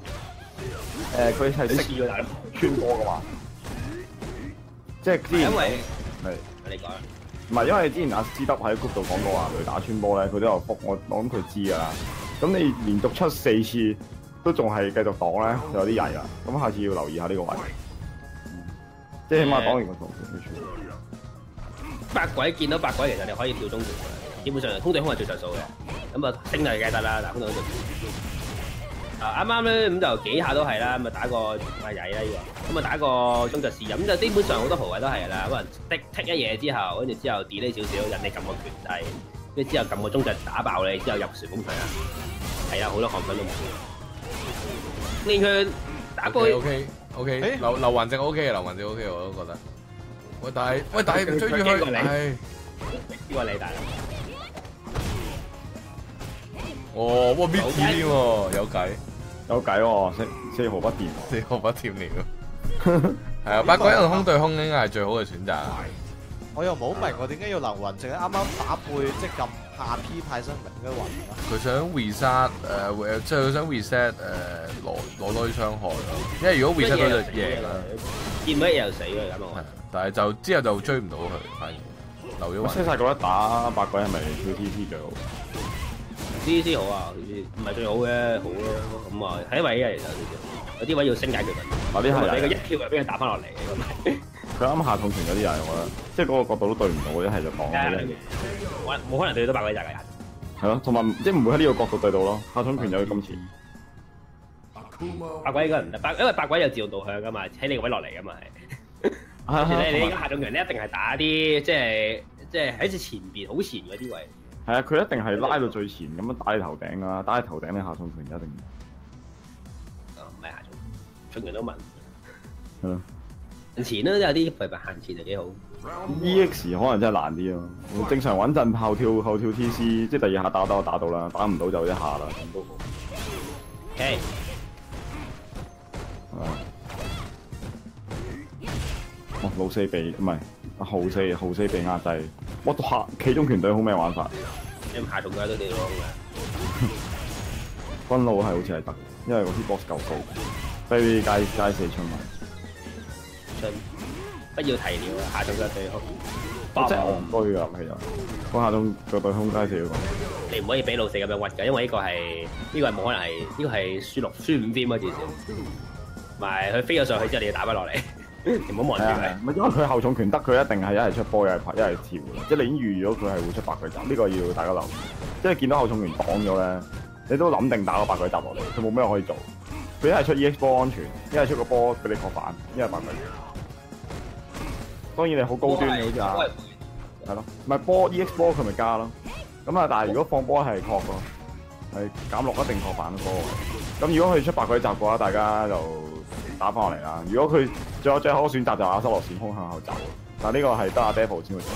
誒佢係你識試咗大佬。穿波噶嘛，即係之前因為係你講啦，唔係因為之前阿斯德喺 group 度講過話佢打穿波咧，佢都有覆我，我諗佢知㗎啦。咁你連續出四次都仲係繼續擋咧，就有啲曳啦。咁下次要留意下呢個位，即係起碼擋完個圖佢穿。八鬼見到八鬼，其實你可以跳中段嘅，基本上空對空係最着數嘅。咁啊，升就梗係得啦，嗱空對空就。啊啱啱咧咁就幾下都係啦，咁啊打個阿仔啦呢個，咁啊打個中爵士，咁就基本上好多豪位都係啦，可能剔剔一嘢之後，跟住之後 delay 少少，人哋撳個拳掣，跟住之後撳個中爵打爆你，之後入旋風佢啊，係啊，好多項分都冇。練拳打過 O 去 K O K，誒流流雲正 O K 劉雲正 O K，我都覺得。喂，但係喂，但係唔追住佢，佢驚過你唉，呢個你大佬。哦，哇 m i t 添喎，有計，有計喎，四四毫不掂。四毫不掂了。係啊，八鬼人空對空應該係最好嘅選擇。我又冇明我點解要留雲，淨係啱啱打背即係撳下 P 派生命嘅雲啊！佢想 reset 誒、誒，即係佢想 reset 誒、攞攞多啲傷害咯。因為如果 reset 到就贏啦，見到一嘢就死啦，咁係我。但係就之後就追唔到佢，反而留咗雲。我西晒覺得打八鬼係咪 QTT 最好？呢啲好啊，唔係最好嘅，好咯。咁啊，睇位啊其實有啲位要升解佢係一跳就俾佢打翻落嚟。佢啱下重拳嗰啲人，我覺得即係嗰個角度都對唔到，一係就擋嗰啲。我冇可能對到八位大嘅人。係咯，同埋即係唔會喺呢個角度對到咯。下重拳有佢金錢。八鬼應該唔得，八因為八鬼有自動導向噶嘛，喺你個位落嚟噶嘛 係。你你下種拳，你一定係打啲即係即係喺前邊好前嗰啲位。係啊，佢一定係拉到最前咁樣打你頭頂啊！打你頭頂你下重拳一定啊唔係下種，種拳都問。係咯。行前都有啲肥白行前就幾好。EX 可能真係難啲咯。正常穩陣後跳後跳 TC，即係第二下打到打到啦，打唔到就一下啦，咁都好。OK，係啊哦，老四被唔係啊後四後四被壓制，我下其中拳隊好咩玩法？咁下種嘅都幾多嘅。分路 係好似係得，因為個 hitbox 夠高，飛街街四出埋，信不要提了，下種嘅最好。即係戇居㗎，其實嗰下中個對空街四你唔可以俾老四咁樣屈嘅，因為呢個係呢、個係冇可能係呢、個係輸六輸五添啊，至少。同埋佢飛咗上去之後，你要打翻落嚟，唔好望住佢因為佢後重拳得，佢一定係一係出波，一係拍，一係跳，即係你已經預咗佢係會出白鬼集，呢、個要大家留意。即係見到後重拳擋咗咧，你都諗定打個白鬼集落嚟，佢冇咩可以做。佢一係出 EX 波安全，一係出個波俾你確反，一係白鬼。當然你好高端嘅好似啊。係咯，唔係波 EX 波佢咪加咯。咁啊，但係如果放波係確咯，係減落一定確反波。咁如果佢出白鬼集嘅話，大家就打翻落嚟啦。如果佢最後最後嘅選擇就阿修羅閃空向後走，但呢個係得阿 Devil 先會做。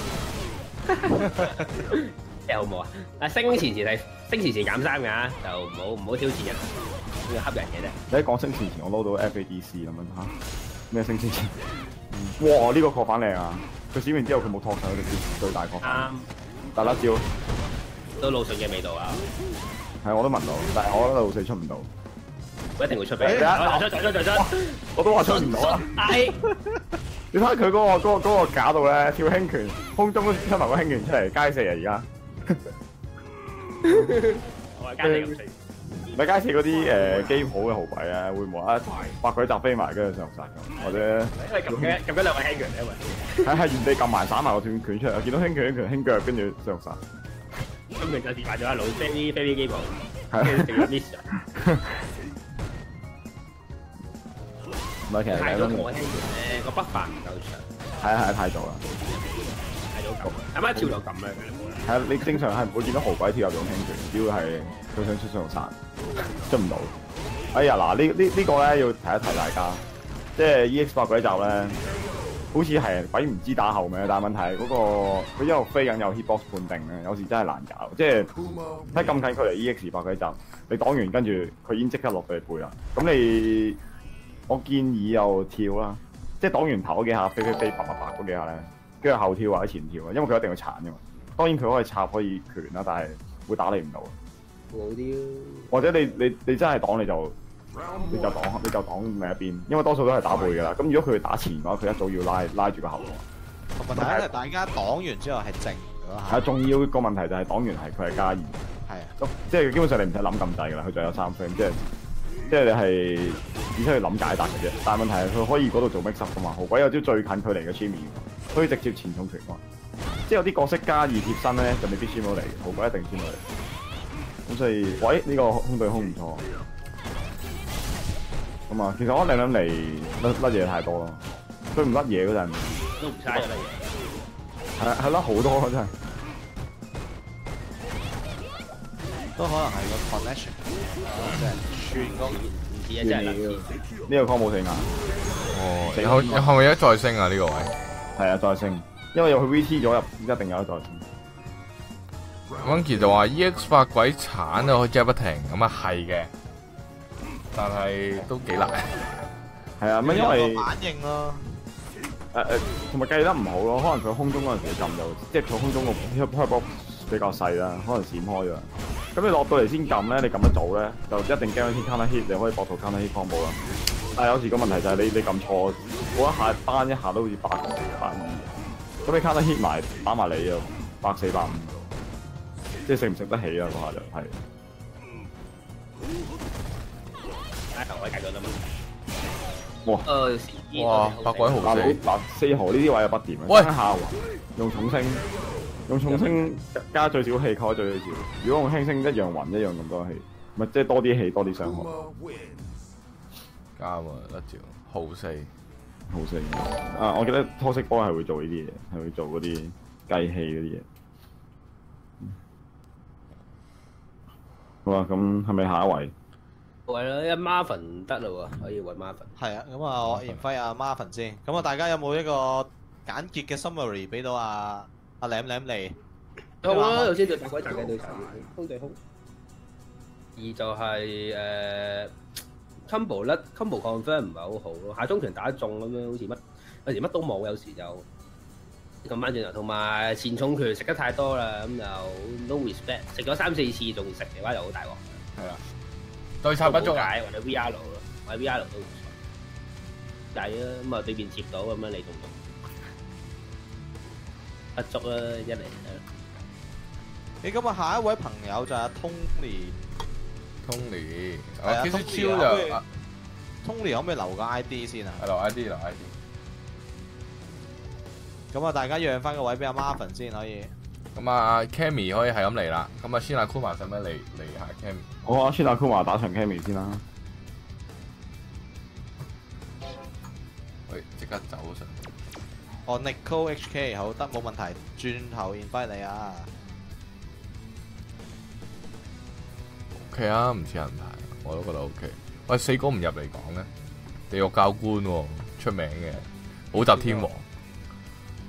即係好唔好啊？啊升前前係升前前減三㗎，就唔好唔好挑戰人，要恰人嘅啫。你一講升前前，我撈到 FADC 咁樣嚇，咩升前前？哇！呢、個確反靚啊！佢閃完之後佢冇托上，佢直接最大確反，啱，大甩招。都魯迅嘅味道啊！係我都聞到，但係我覺得老四出唔到。我一定會出俾你。哎出出出出出！我都話出唔到你睇下佢嗰個嗰、個嗰、個架度咧，跳輕拳，空中都出埋個輕拳出嚟，街四啊而家。我係街四。唔係街四嗰啲誒機鋪嘅豪鬼咧，會無啦啦白鬼集飛埋跟住上殺咁，或者因為撳緊撳緊兩個輕拳因為喺喺原地撳埋散埋個斷拳出嚟，見到輕拳輕拳輕腳，跟住上殺。咁佢就跌埋咗一路飛飛飛機部，係跟住定咗 miss 咗。唔係其實太咗兩個輕拳咧，個北範唔夠長，係啊係啊，太早啦。睇到咁，係咪一跳就咁咧？係啊，你正常係唔會見到豪鬼跳入勇輕拳，只要係佢想出雙龍殺，出唔到。哎呀嗱，呢呢呢個咧要提一提大家，即係 EX 八鬼集咧，好似係鬼唔知打後尾，但係問題係嗰、個佢一路飛緊有 hitbox 判定咧，有時真係難搞。即係 Akuma 睇咁近距離 EX 八鬼集，你擋完跟住佢已經即刻落到你背啦。咁你我建議又跳啦，即係擋完頭嗰幾下飛飛飛白白白嗰幾下咧，跟住後跳或者前跳啊，因為佢一定要鏟噶嘛。當然佢可以插可以拳啦，但係會打你唔到。好啲或者你你你真係擋你就你就.擋你就擋另一邊，因為多數都係打背㗎啦。咁如果佢打前嘅話，佢一早要拉拉住個後喎。同問題係，大家擋完之後係靜嗰係啊，下，重要個問題就係擋完係佢係加二，係啊，咁即係基本上你唔使諗咁滯㗎啦。佢仲有三 frame，即係即係你係只需要諗解答嘅啫。但係問題係佢可以嗰度做 mix up 㗎嘛。豪鬼有招最近距離嘅 chimmy，可以直接前重拳㗎嘛。即係有啲角色加二貼身咧，就未必簽到嚟，豪鬼一定簽到嚟。咁所以，喂，呢、個空對空唔錯。咁啊，其實我兩兩嚟甩甩嘢太多咯。佢唔甩嘢嗰陣，都唔嘥㗎啦嘢。係係甩好多咯，真係。都可能係個 connection，即係串個唔知啊，真係。呢個 call 冇死硬，哦，然後然後咪一再升啊呢個位。係啊，再升，因為佢 VT 咗入，一定有得再升。Monkey 就話 EX 八鬼鏟啊，可以 jab 不停，咁啊係嘅，但係都幾難。係啊，咁因為有個反應咯，誒誒，同埋計得唔好咯，可能佢空中嗰陣時撳就，即係佢空中個 hit hit box 比較細啦，可能閃開咗。咁你落到嚟先撳咧，你撳得早咧，就一定 guarantee counter hit，你可以搏到 counter hit combo 啦。但係有時個問題就係你你撳錯，嗰一下單一下都好似百個百五，咁你 counter hit 埋打埋你啊百四百五，即係食唔食得起啊？嗰下就係。打頭位解咗啦嘛。哇誒，哇百鬼豪嗱死，嗱四號呢啲位有不掂啊！喂用重升，用重升加最少氣扣最少。如果用輕升一樣暈一樣咁多氣，咪即係多啲氣多啲傷害.啱啊，一條豪四。好四啊！我記得拖色波係會做呢啲嘢，係會做嗰啲計氣嗰啲嘢。好啊，咁係咪下一位？係啦，一 Marvin 得啦喎，可以揾 Marvin。係啊，咁啊，我 invite 阿 Marvin 先，咁啊，大家有冇一個簡潔嘅 summary 俾到阿阿舐舐嚟？好啊，頭先對白鬼大嘅對手，空對空。二就係誒 combo 甩 combo confirm 唔係好好咯，下中拳打中咁樣，好似乜有時乜都冇，有時就咁翻轉頭，同埋前重拳食得太多啦，咁就 no respect，食咗三四次仲食嘅話就好大鑊。係啊，對手不足啊！解或者 VR 咯，或者 VR 都唔錯。計啊，咁啊對面接到咁樣你仲仲不足啦，一嚟係咯。你咁啊，下一位朋友就係阿 Tony。Tony，係啊啊，其實 Tony 超可唔可以就啊 Tony 可唔可以留個 ID 先啊？係留 ID 留 ID。咁啊，大家讓翻個位俾阿 Marvin 先可以。咁啊，Cammy 可以係咁嚟啦。咁啊，先阿 Kuma 使唔使嚟嚟下 Cammy？我阿川阿 Kuma 打場 Cammy 先啦。喂，即刻走上。哦，Nicole HK 好得冇問題，轉頭 invite 你啊。OK 啊，唔似人牌，我都覺得 OK。喂，四哥唔入嚟講咧，地獄教官喎，出名嘅，補習天王。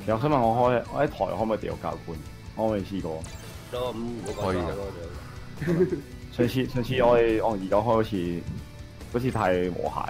有想問我開我喺台可唔可以地獄教官？我未試過。咯咁冇可以㗎講咯，上次上次我哋我而家開好似好似太和諧，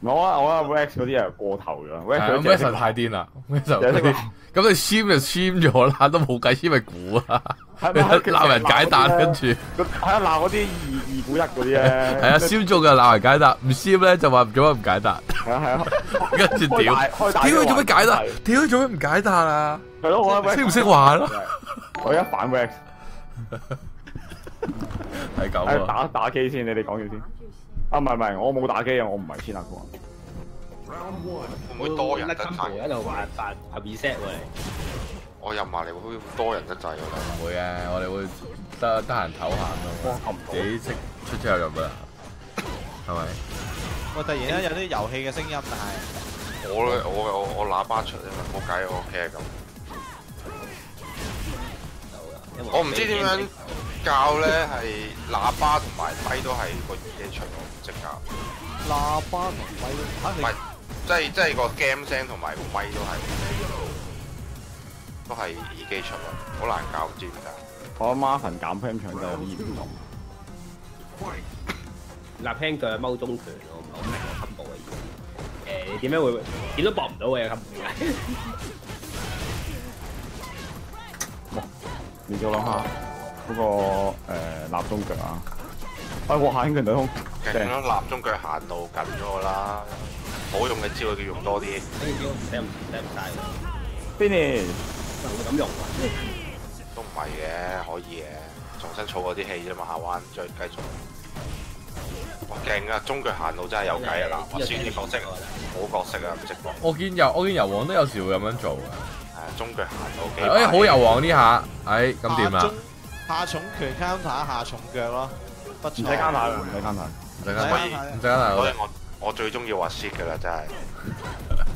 我覺得我覺得 Rex 嗰啲係過頭咗，Rex 係啊嗰啲咩實太癲啦！咩實有啲嗰啲咁你簽就簽咗啦，都冇計簽咪估啊！你係咪 鬧人解答跟住。咁係啊鬧嗰啲二二股一嗰啲咧，係啊，簽咗嘅鬧人解答，唔簽咧就話做乜唔解答，係啊係啊，跟住屌，屌佢做乜解答？屌佢做乜唔解答啊？係咯，我覺得 Rex 識唔識玩咯？我而家反 Rex，係係咁啊！打打機先，你哋講完先。啊唔係唔係，我冇打機啊，我唔係千阿哥。會唔會多人得甩 combo 滯？喺度玩發發 reset 喎你。我入埋嚟會多人得滯喎。唔會嘅，我哋會得得閒唞下咁咯，自己識出出入入噶啦，係咪？我突然間有啲遊戲嘅聲音，但係我咧我我我喇叭出啊嘛，冇計我屋企係咁。我唔知點樣教咧，係喇叭同埋咪都係個耳機出，我唔識教。喇叭同咪嚇唔係，即係即係個 game 聲同埋個咪都係都係耳機出咯，好難教，唔知點解。我 Marvin 減 frame 場就有啲嚴重。立輕腳踎中拳，我唔係好明個 combo 嘅意思。誒，你點樣會點都搏唔到嘅 combo？你再諗下嗰個誒立中腳啊！哎，我！下輕拳對空，勁咯，立中腳行路近咗我啦，好用嘅招佢叫用多啲。呢招唔使唔使唔晒嘅，finish 會咁用啊？都唔係嘅，可以嘅，重新儲嗰啲氣啫嘛，下彎再繼續。哇，勁啊！中腳行路真係有計啊！嗱，我先啲角色好角色啊，唔識講。我見遊我見遊王都有時會咁樣做嘅，係啊，中腳行路幾係哎好游王呢下，哎咁掂啦下重拳 counter 下重腳咯，不唔使錯。加碼唔使加碼。唔使跟唔使唔跟使跟大佬所以。我我最中意滑 shit 噶啦，真係。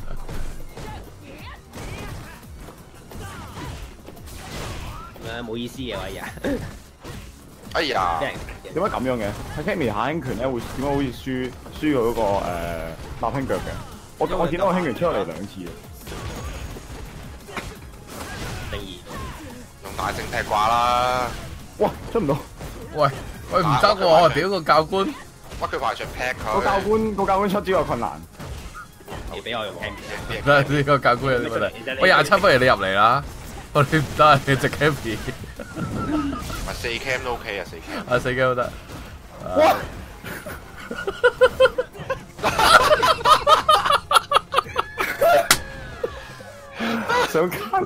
咁樣冇意思嘅位啊！哎呀即，係點解咁樣嘅？喺 Kami 下輕拳咧會點解好似輸輸佢嗰個誒立輕腳嘅？我我見到我輕拳出嚟兩次啊！大正踢掛啦，哇，出唔到！喂喂唔得喎，屌個教官，屈佢排場劈佢。個教官個教官出招有困難。你俾我用輕嘅。得呢個教官有啲問題。我廿七，不如你入嚟啦，我哋唔得，你直 camp 唔係四 cam 都 OK 啊，四 cam。啊四 K 都得。哇！想卡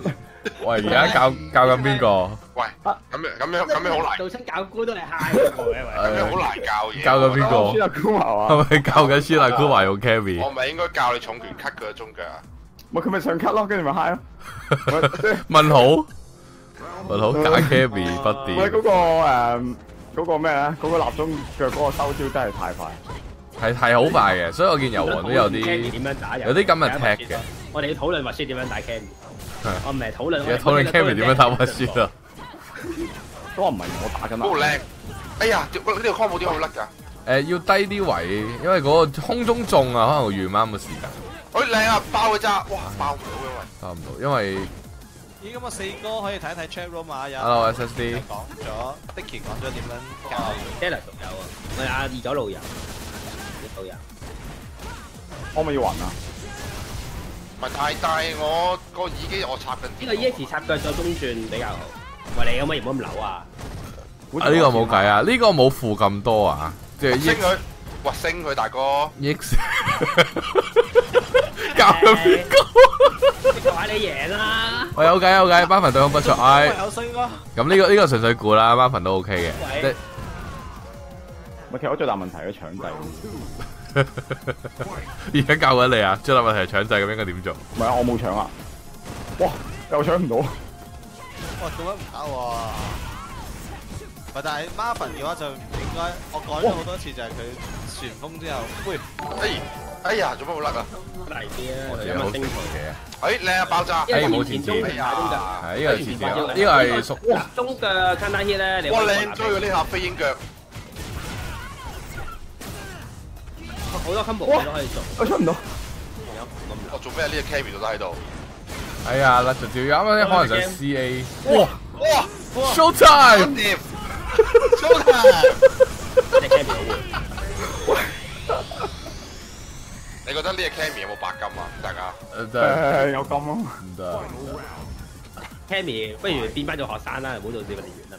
喂而家教教緊邊個？喂，咁樣咁樣咁樣好難，做親教官都嚟 high 嘅喎，咁樣好難教嘢。教緊邊個我覺得舒立高啊！係咪教緊舒娜姑華用 Carry？我咪應該教你重拳 cut 佢嘅中腳啊！咪佢咪上 cut 咯，跟住咪 high 咯。問好問好假 Carry 不喂，嗰掂，個誒嗰個咩咧？嗰個立中腳嗰個收招真係太快。係係好快嘅，所以我見遊王都有啲點樣打有啲咁嘅踢嘅。我哋要討論滑雪點樣打 Candy，係我唔係討論。而家討論 Carry 點樣打屈輸啊？都話唔係我打緊啊！嗰個叻，哎呀，呢條 combo 點解會甩㗎？誒要低啲位，因為嗰個空中中啊，可能會預啱個時間，好靚啊，爆佢咋？哇，爆唔到因為。打唔到，因為咦，咁啊四哥可以睇一睇 chat room 啊，有 Hello SSD 講咗，Dicky 講咗點樣教。Taylor 仲有啊，我係阿二九路人，二九路人。可唔可以暈啊？唔係，但係但係我個耳機我插緊。呢個 EX 插腳再中轉比較好。喂，你可唔可以唔好咁扭啊？啊呢個冇計啊，呢個冇負咁多啊，即係升佢，哇升佢大哥！X 教咗邊個？呢個話你贏啦！我有計有計，班凡對空不錯，唉，有升咯，咁呢個呢個純粹估啦，班凡都 OK 嘅，即係咪其實我最大問題係搶掣。而家教緊你啊，最大問題係搶掣咁應該點做？唔係啊，我冇搶啊！哇，又搶唔到。哇做乜唔得喎。喂，但係 Marvin 嘅話就唔應該，我改咗好多次就係佢旋風之後，喂，哎哎呀，做乜好甩啊？嚟啲啊，我自己好食有乜星途嘅，哎靚啊爆炸！哎冇前前前哎呀，係呢個係前前，呢個係屬哇，中腳 counter hit 咧，你哇靚追佢呢下飛鷹腳，好多 combo 你都可以做。我出唔到。我做咩呢個 carry 都喺度？哎呀，甩咗條，啱啱可能想 CA，哇哇！隻 Candy 好換。你覺得呢個 carry 有冇白金啊？大家有金咯。唔得，Cammy，不如變翻做學生啦，唔好做小運動員啦。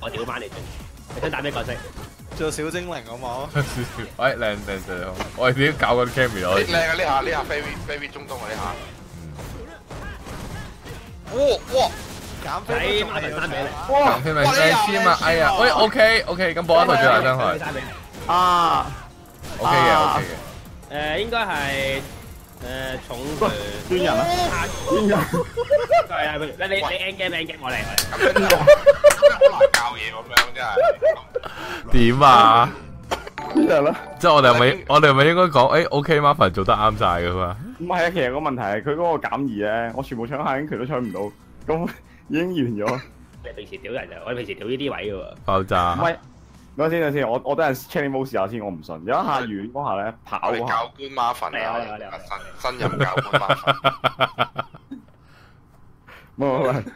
我調翻你先。你想打咩角色？做小精靈好冇？喂靚靚靚，我哋點搞緊 Cammy 我哎靚啊！呢下呢下飛飛中東啊！呢下。哇哇！減仔飛馬神山俾你。哇減飛咪靚簽啊！哎呀，喂 OK OK，咁播一套最大傷害。啊！，OK 嘅 OK 嘅。誒應該係誒重佢專人啊，專人。係啊，你你你 end game end game 我嚟我嚟。咁樣好難教嘢咁樣真係。點啊？邊人啦？即係我哋係咪我哋係咪應該講誒 OK Marvin 做得啱晒噶嘛？唔係啊，其實個問題係佢嗰個減二咧，我全部搶下影拳都搶唔到，咁已經完咗。你平時屌人就我哋平時屌呢啲位噶喎。爆炸等陣先，等陣先，我我等陣 training mode 試下先，我唔信。有一下远嗰下咧，跑下，教官 Marvin 係啊新新任教官 Marvin，唔係唔係，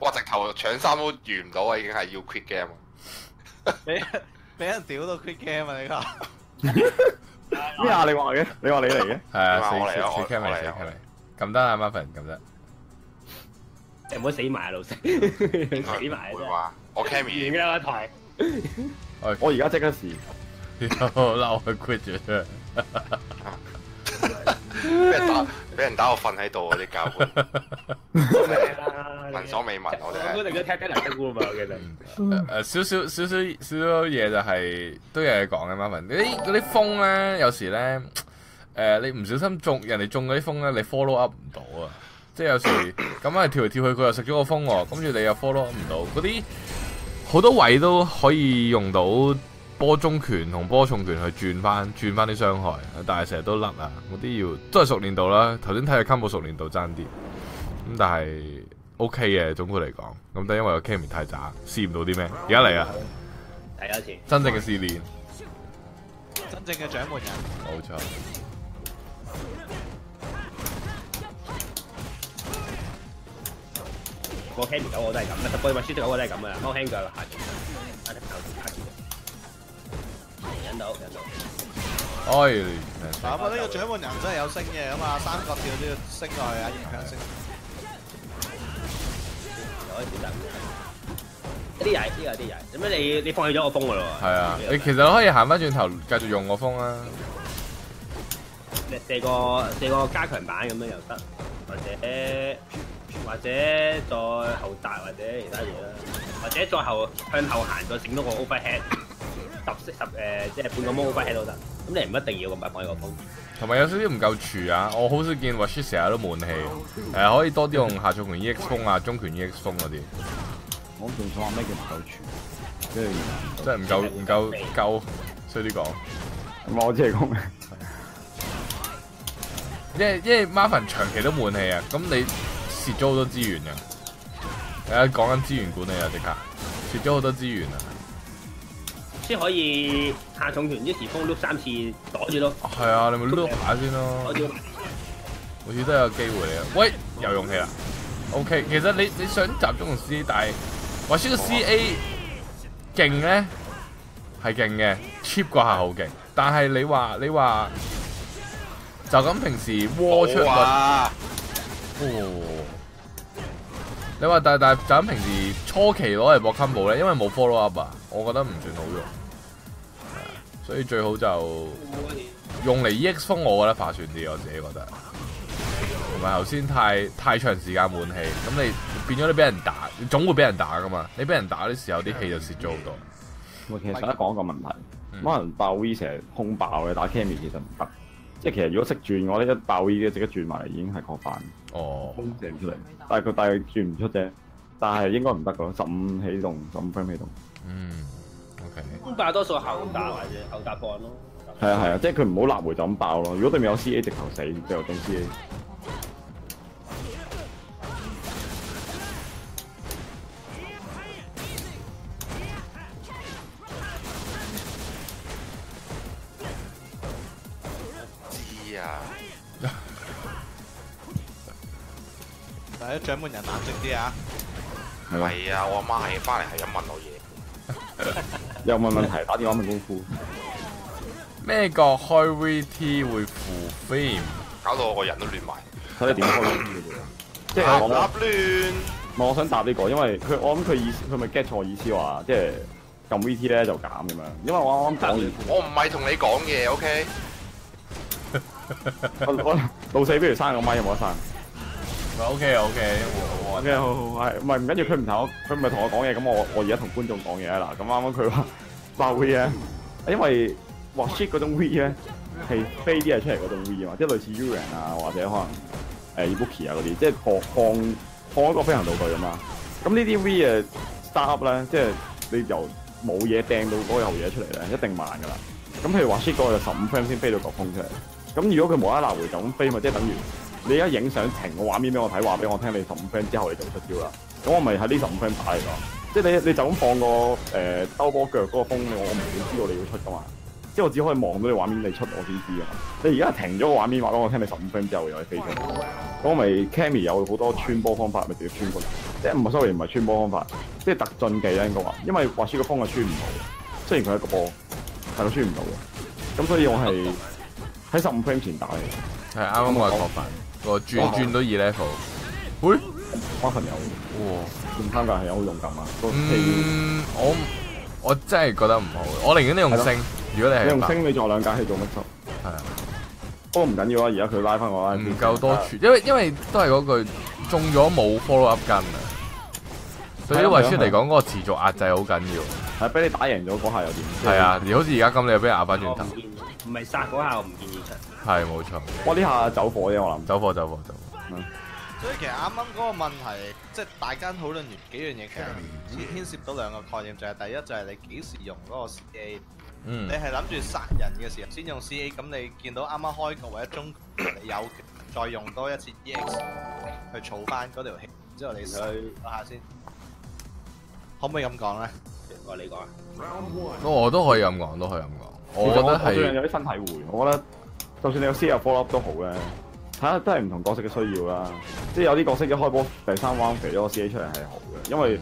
哇！直頭搶衫都遇唔到啊，已經係要 quit game 啊。俾俾人屌到 quit game 啊！你講 咩啊？你話嘅？你話你嚟嘅？係啊，我嚟啊我嚟四我嚟啊 cam 嚟，撳得啊 Marvin 撳得。你唔好死埋啊，老細，死埋啊我。Cammy 完啦個台。我而家即刻試。嬲佢 quit 咗。俾人打俾人打我瞓喺度嗰啲教官，聞所未聞我我哋哋都聽得人得㗎嘛，我記得。誒少少少少少少嘢就係都有嘢講嘅 Marvin，嗰啲嗰啲風咧，有時咧誒你唔小心中人哋中嗰啲風咧，你 follow up 唔到啊！即係有時咁係跳嚟跳去，佢又食咗個風喎，跟住你又 follow up 唔到，嗰啲好多位都可以用到波中拳同波重拳去轉翻轉翻啲傷害，但係成日都甩啊！嗰啲要都係熟練度啦。頭先睇下 combo 熟練度爭啲，咁但係 OK 嘅總括嚟講，咁但係因為個 Cammy 太渣，試唔到啲咩，而家嚟啊！睇多次。真正嘅試練，真正嘅掌門人，冇錯。我 Candy 九我都係咁，十波咪輸咗九我都係咁啊！貓輕腳下次，下次下次。忍到忍到。哎，嗱，不過呢個掌門人真係有升嘅，咁啊三角跳都要升落去啊，影響升。可以選擇。啲曳，啲曳，啲曳。咁樣你你放棄咗個風噶咯喎？係啊，你其實可以行翻轉頭繼續用個風啊。你射個射個加強版咁樣又得，或者或者再後達或者其他嘢啦，或者再後向後行再整多個 overhead，十十誒即係半個 mo overhead 都得。咁你唔一定要咁快放棄個風。同埋有少少唔夠廚啊！我好少見 w a s h 成日都悶氣，誒、可以多啲用下重拳 EX 風啊、中拳 EX 風嗰啲，我仲想話咩叫唔夠全？跟住即係唔夠唔夠夠，衰啲講。唔係我只係講咩？因為因為 Marvin 長期都悶氣啊，咁你蝕咗好多資源啊！而家講緊資源管理啊，即刻蝕咗好多資源啊！先可以下重拳一時風碌三次躲住咯，係。啊，你咪碌下先咯，好似都有機會嚟啊！喂，有勇氣啦！OK，其實你你想集中用 CA，但係。話說個 CA 勁咧係勁嘅，cheap 嗰下好勁，但係。你話你話就咁平時窩出好個啊！哦，你話但但就咁平時初期攞嚟搏 combo 咧，因為冇 follow up 啊，我覺得唔算好用，所以最好就用嚟 EX 風，我覺得划算啲，我自己覺得。同埋頭先太太長時間悶氣，咁你變咗你俾人打，你總會俾人打噶嘛。你俾人打啲時候，啲氣就蝕咗好多。我其實想講一個問題，嗯可能爆 V 成日空爆嘅打 Cammy 其實唔得，即係其實如果識轉嘅話咧，一爆 V 嘅即刻轉埋嚟已經係確犯，哦，空射唔出嚟。但係佢但係轉唔出啫，但係應該唔得噶咯，十五起動，十五分起動。嗯，OK，咁爆多數後打或者後打破咯。係啊係啊，即係佢唔好立回就咁爆咯。如果對面有 CA 直頭死，最後中 CA。知啊，掌門人冷靜啲啊！係嘛？係啊，我阿媽係翻嚟係咁問我嘢，有冇問題？打電話問功夫。咩個開 VT 會負 frame？搞到我個人都亂埋。睇你點開 VT。即係我立亂，唔係我想答呢個，因為佢我諗佢意思佢咪 get 錯意思話，即係撳 VT 咧就減咁樣。因為我啱啱講完，我唔係同你講嘢，OK？我我老四不如生個咪有冇得生？OK OK，我 OK 好好系，唔係唔緊要，佢唔同我，佢唔系同我講嘢，咁我我而家同觀眾講嘢啊嗱，咁啱啱佢話爆 V 咧，因為哇 shit 嗰種 V 咧係飛啲嘢出嚟嗰種 V 啊嘛，即係類似 Uran 啊，或者可能誒 Ibuki 啊嗰啲，即係放放放一個飛行道具啊嘛。咁呢啲 V 嘅 start 咧，即係你由冇嘢掟到嗰嚿嘢出嚟咧，一定慢噶啦。咁譬如話 shit 嗰個就十五 frame 先飛到個風出嚟。咁如果佢冇啦啦回就咁飛，咪即係等於你而家影相停個畫面俾我睇，話俾我聽你十五 frame 之後你就出招啦。咁我咪喺呢十五 frame 打你咯。即係你你就咁放個誒、呃、兜波腳嗰個風，我我唔會知道你要出噶嘛。即係我只可以望到你畫面你出，我先知啊嘛。你而家停咗個畫面，話俾我聽你十五 frame 之後又係飛出嚟。咁我咪 Cammy 有好多穿波方法，咪直接穿過嚟。即係唔係 sorry 唔係穿波方法，即係特進技啦應該話。因為滑雪個風係穿唔到嘅，雖然佢係一個波，但係佢穿唔到嘅。咁所以我係喺十五 frame 前打嘅。係啱啱我係確犯，個轉轉到二 level。喂，花朋友，哇！唔參加係好勇敢啊！嗯，我我真係覺得唔好，我寧願你用星。如果你係白你用星，你仲有兩架氣做乜執？係啊，不過唔緊要啊！而家佢拉翻我啦，唔夠多處，因為因為都係嗰句中咗冇 follow up 跟啊。對於維村嚟講，嗰個持續壓制好緊要。係俾你打贏咗嗰下又點？係啊，而好似而家咁，你又俾人壓翻轉頭唔。建議，唔係殺嗰下我唔建議出。係冇錯，哇！呢下走火啫，我諗。走火走火走貨。所以其實啱啱嗰個問題，即係大家討論完幾樣嘢，其實牽涉到兩個概念，就係第一就係你幾時用嗰個 CA。嗯你，係諗住殺人嘅時候先用 CA，咁你見到啱啱開局或者中局你有權再用多一次 EX 去儲翻嗰條氣，之後你去下先，可唔可以咁講咧？我你講啊，我都可以咁講，都可以咁講。我覺得系最近係有啲身體會，我覺得就算你有 C 有 follow up 都好咧，睇下都係唔同角色嘅需要啦。即係有啲角色一開波第三 round 肥咗個 CA 出嚟係好嘅，因為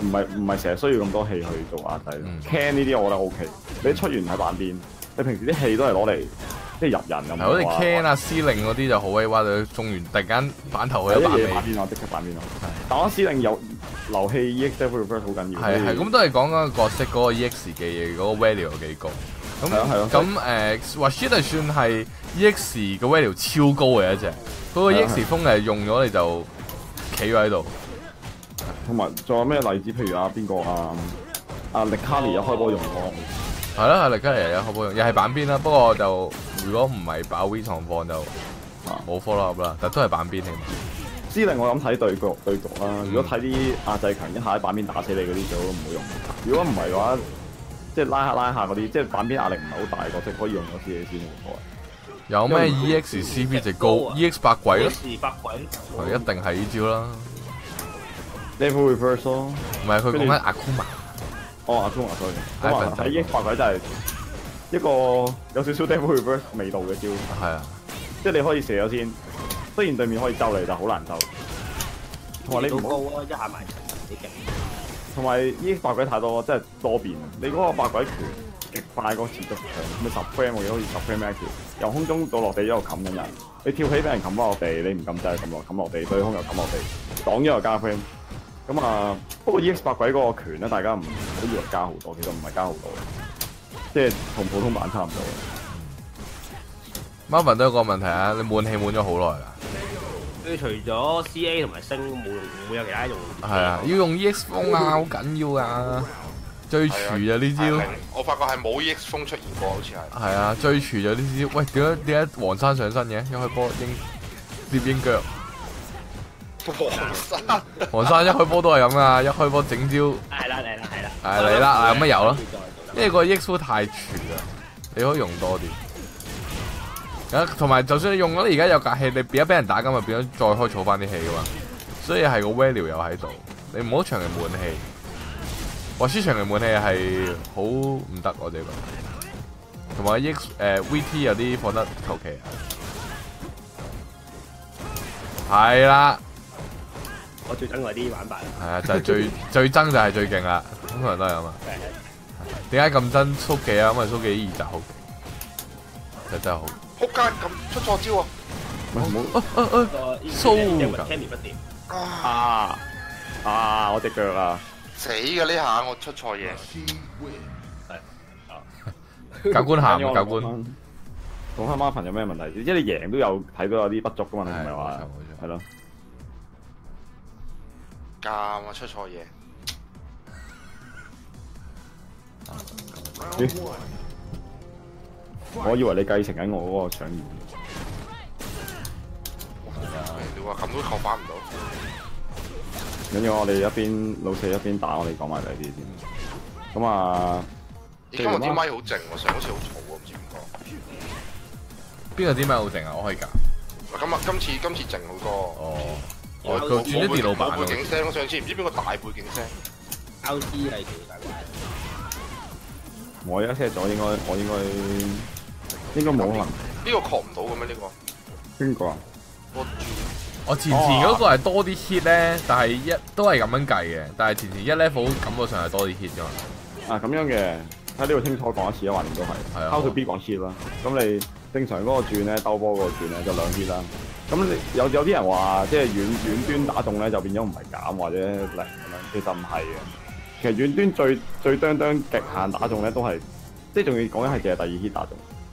唔係唔係成日需要咁多氣去做壓制。嗯 Can 呢啲我覺得 OK，你出完喺板邊，你平時啲氣都係攞嚟即係入人咁。係好似 Can 啊、司令嗰啲就好威哇！你中完突然間反頭去一一板尾嘢板。邊啊，即刻板邊咯。但我司令有流氣 EX 好緊要。係係，咁都係講緊個角色嗰個 EX 嘅嗰個 value 有幾高。咁係啊係啊咁誒 w s h i t 係算係 EX 嘅 value 超高嘅一隻。嗰個係啊 EX 風係用咗你就企咗喺度。同埋仲有咩例子？譬如啊，邊個啊？阿力卡尼有開波用過。係啦，係力卡尼有開波用，又係板邊啦。不過就如果唔係爆 V 狀況就冇 follow up 啦，但都係板邊起碼。司令我諗睇對局對局啦，如果睇啲阿制強一下喺板邊打死你嗰啲就都唔好用。如果唔係嘅話，即係拉下拉下嗰啲，即係反邊壓力唔係好大嘅角色，可以用咗 C A 先冇錯。有咩 EX CP 值高？EX 八鬼咯，時百鬼，佢一定係呢招啦。Level reverse 咯，唔係佢講緊 Akuma，哦阿中華 sorry，喺 E X 八鬼真係一個有少少 Level reverse 味道嘅招，係啊，即係你可以射咗先，雖然對面可以咒你，但好難咒。同埋你唔高啊，一下埋。同埋呢八鬼太多，真係多變啊！你嗰個八鬼拳極快個持續長，咪十 frame 我記得好似十 frame 一條，由空中到落地一路冚緊人，你跳起俾人冚翻落地，你唔撳掣撳落冚落地，對空又冚落地，擋咗又加 frame。咁啊，不過 EX 八鬼嗰個拳咧，大家唔好以為加好多，其實唔係加好多，即係同普通版差唔多。Marvin 都有個問題啊，你滿氣滿咗好耐啦。佢除咗 CA 同埋星冇用，冇有其他用。係啊，要用 EX 風啊，好緊要啊！最廚啊呢招，我發覺係冇 EX 風出現過，好似係。係啊，最廚就呢招。喂，點解點解黃山上身嘅？一開波鷹攝鷹腳，黃 山黃山一開波都係咁噶！一開波整招，係啦嚟啦係啦。係嚟啦，咁咪有咯。因為個 EX 風太廚啦，你可以用多啲。啊，同埋就算你用咗而家有隔氣，你变咗俾人打咁咪變咗再開儲翻啲氣噶嘛，所以係個 value 又喺度，你唔好長期滿氣。我輸長期滿氣係好唔得我哋覺得，同埋 EX 誒 VT 有啲放得求其啊，係啦，我最憎嗰啲玩法啦。係啊，就係最 最憎就係最勁啦，通常都係咁啊。點解咁憎蘇記啊？因為蘇記二集好勁，就真係好。仆街咁出錯招啊！喂唔好啊啊啊！個蘇 Cammy 不掂。啊啊！我只腳啊！死嘅呢下，我出錯嘢。Team win. 教官喊緊要教官，講翻 Marvin 有咩問題？即係你贏都有睇到有啲不足噶嘛？你唔係話冇錯冇錯係咯？監啊，出錯嘢。我以為你繼承緊我嗰個搶言。你話咁都扣翻唔到，跟住我哋一邊老四一邊打，我哋講埋第啲先。咁啊，你今日啲咪好靜喎，上好似好嘈喎，唔知點講。邊個啲咪好靜啊？我可以㗎。咁啊今次今次靜好多。哦，我我佢轉咗電腦版背景喎。聲咯，上次唔知邊個大背景聲。L G 係奇怪怪。我而家 set 咗，應該我應該應該冇可能。呢個確唔到嘅咩？呢個邊個啊？我我前前嗰個係多啲 hit 咧，但係一都係咁樣計嘅。但係前前一 level 感覺上係多啲 hit 㗎嘛。啊咁樣嘅，喺呢度清楚講一次啊，橫掂都係。係啊拋到 B 講 hit 啦。咁你正常嗰個轉咧，兜波嗰個轉咧就兩 hit 啦。咁你有有啲人話，即係遠遠端打中咧就變咗唔係減或者零咁樣，其實唔係嘅。其實遠端最最當當極限打中咧都係，即係仲要講緊係淨係第二 hit 打中，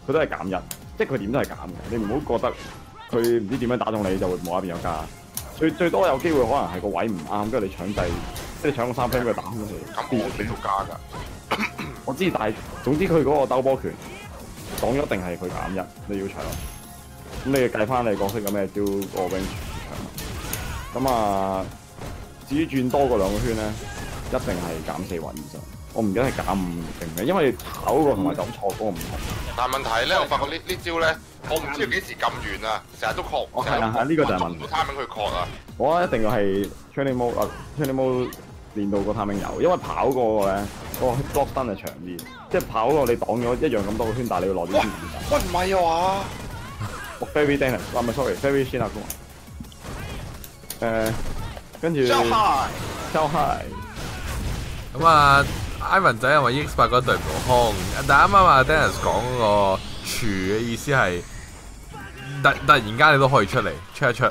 佢都係減一，即係佢點都係減嘅。你唔好覺得佢唔知點樣打中你就會冇一邊有加。最最多有機會可能係個位唔啱，跟住你搶制，即係搶個三 frame 佢打空咗咁你。我俾到加㗎。我知，但係總之佢嗰個兜波拳講咗一定係佢減一，你要搶。咁你計翻你角色有咩招個 range 搶。咁啊，至於轉多過兩個圈咧，一定係減四或以上。我唔記得係減五定咩，因為跑嗰個同埋走錯嗰個唔同。但係問題咧，我發覺呢呢招咧，我唔知要幾時撳完啊，成日都確。哦係啊呢個就係問題個 timing 佢確啊。我一定要係 training mode 啊，training mode 練到個 timing 有，因為跑嗰個咧，嗰、個 block 燈係長啲，即係跑嗰個你擋咗一樣咁多個圈，但係你要攞啲圈打。喂唔係啊我 very 唔係 sorry，Fairy Shin 啊誒，跟住話，high。周 high，咁啊，Ivan 仔因為 EX 八嗰對唔到空，但啱啱阿 Dennis 講嗰個廚嘅意思係突突然間你都可以出嚟出一出，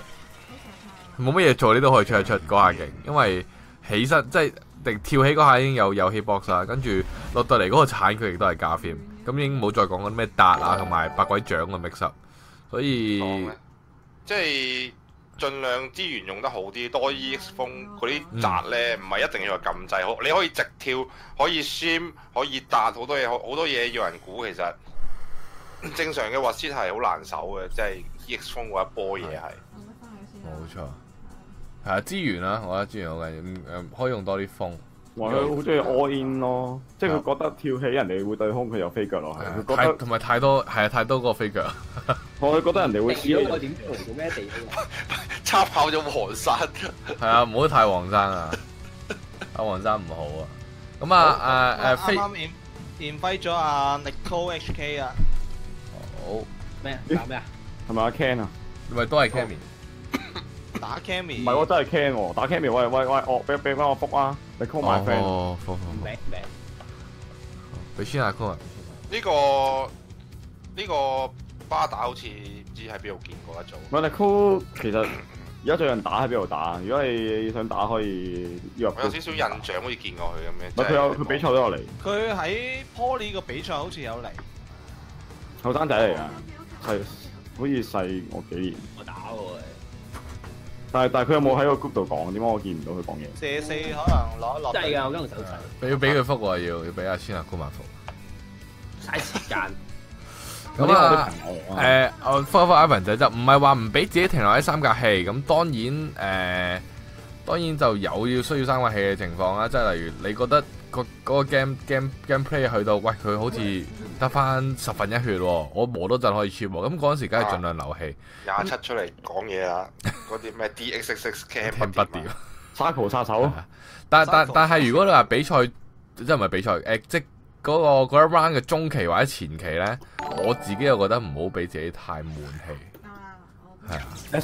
冇乜嘢做你都可以出一出嗰下勁，因為起身即係定跳起嗰下已經有有 hitbox 啦，跟住落到嚟嗰個鏟佢亦都係加 f 咁已經冇再講嗰咩達啊同埋百鬼掌嘅 mix up，所以，即係盡量資源用得好啲，多 EX 風嗰啲閘咧，唔係一定要係撳掣，好你可以直跳，可以 shim，可以彈好多嘢，好好多嘢要人估。其實 正常嘅滑絲係好難守嘅，即係 EX 風嗰一波嘢係。冇錯，係啊資源啦，我覺得資源好緊要，嗯可以用多啲風。話佢好中意 all in 咯，即係佢覺得跳起人哋會對空，佢又飛腳落去，佢覺得太同埋太多係啊，太多個飛腳。我佢覺得人哋會地嗰個點做做咩地啊？插跑咗黃山，係啊，唔好太黃山啊！阿黃山唔好啊。咁啊誒誒飛啱啱 in invite 咗阿 Nicole HK 啊，好，咩啊？打咩啊？係咪阿 Ken 啊？咪都係 Cammy。打 Cammy 唔係我，真係 Ken 喎，打 Ken 喂喂喂，我俾俾翻我覆啊，你 call my friend。哦，好好好，名名俾先阿 Con 啊。呢個呢個巴打好似唔知喺邊度見過一組。喂，你 call 其實而家最近打喺邊度打？如果你想打可以約我有少少印象，好似見過佢咁樣。唔係佢有佢比賽都有嚟，佢喺 Poly 個比賽好似有嚟，後生仔嚟㗎，係好似細我幾年。但係但係佢有冇喺個 group 度講？點解我見唔到佢講嘢？射四可能攞一落。真係㗎，我今日手勢，要俾佢覆喎，要要俾阿千阿 Con 埋覆。嘥時間。咁啊。誒，誒，我覆一覆 Ivan 仔就唔係話唔俾自己停留喺三格氣，咁當然誒、當然就有要需要三格氣嘅情況啦，即係例如你覺得個嗰個 game game gameplay 去到，喂佢好似得翻十分一血喎，我磨多陣可以 cheap 喎，咁嗰陣時梗係盡量留氣，廿七出嚟講嘢啦，嗰啲咩 DXX cam 聽不掂。沙球殺手，但但但係如果你話比賽，即係唔係比賽誒、即嗰、個嗰一 round 嘅中期或者前期咧，我自己又覺得唔好俾自己太悶氣，啱啱我係啊。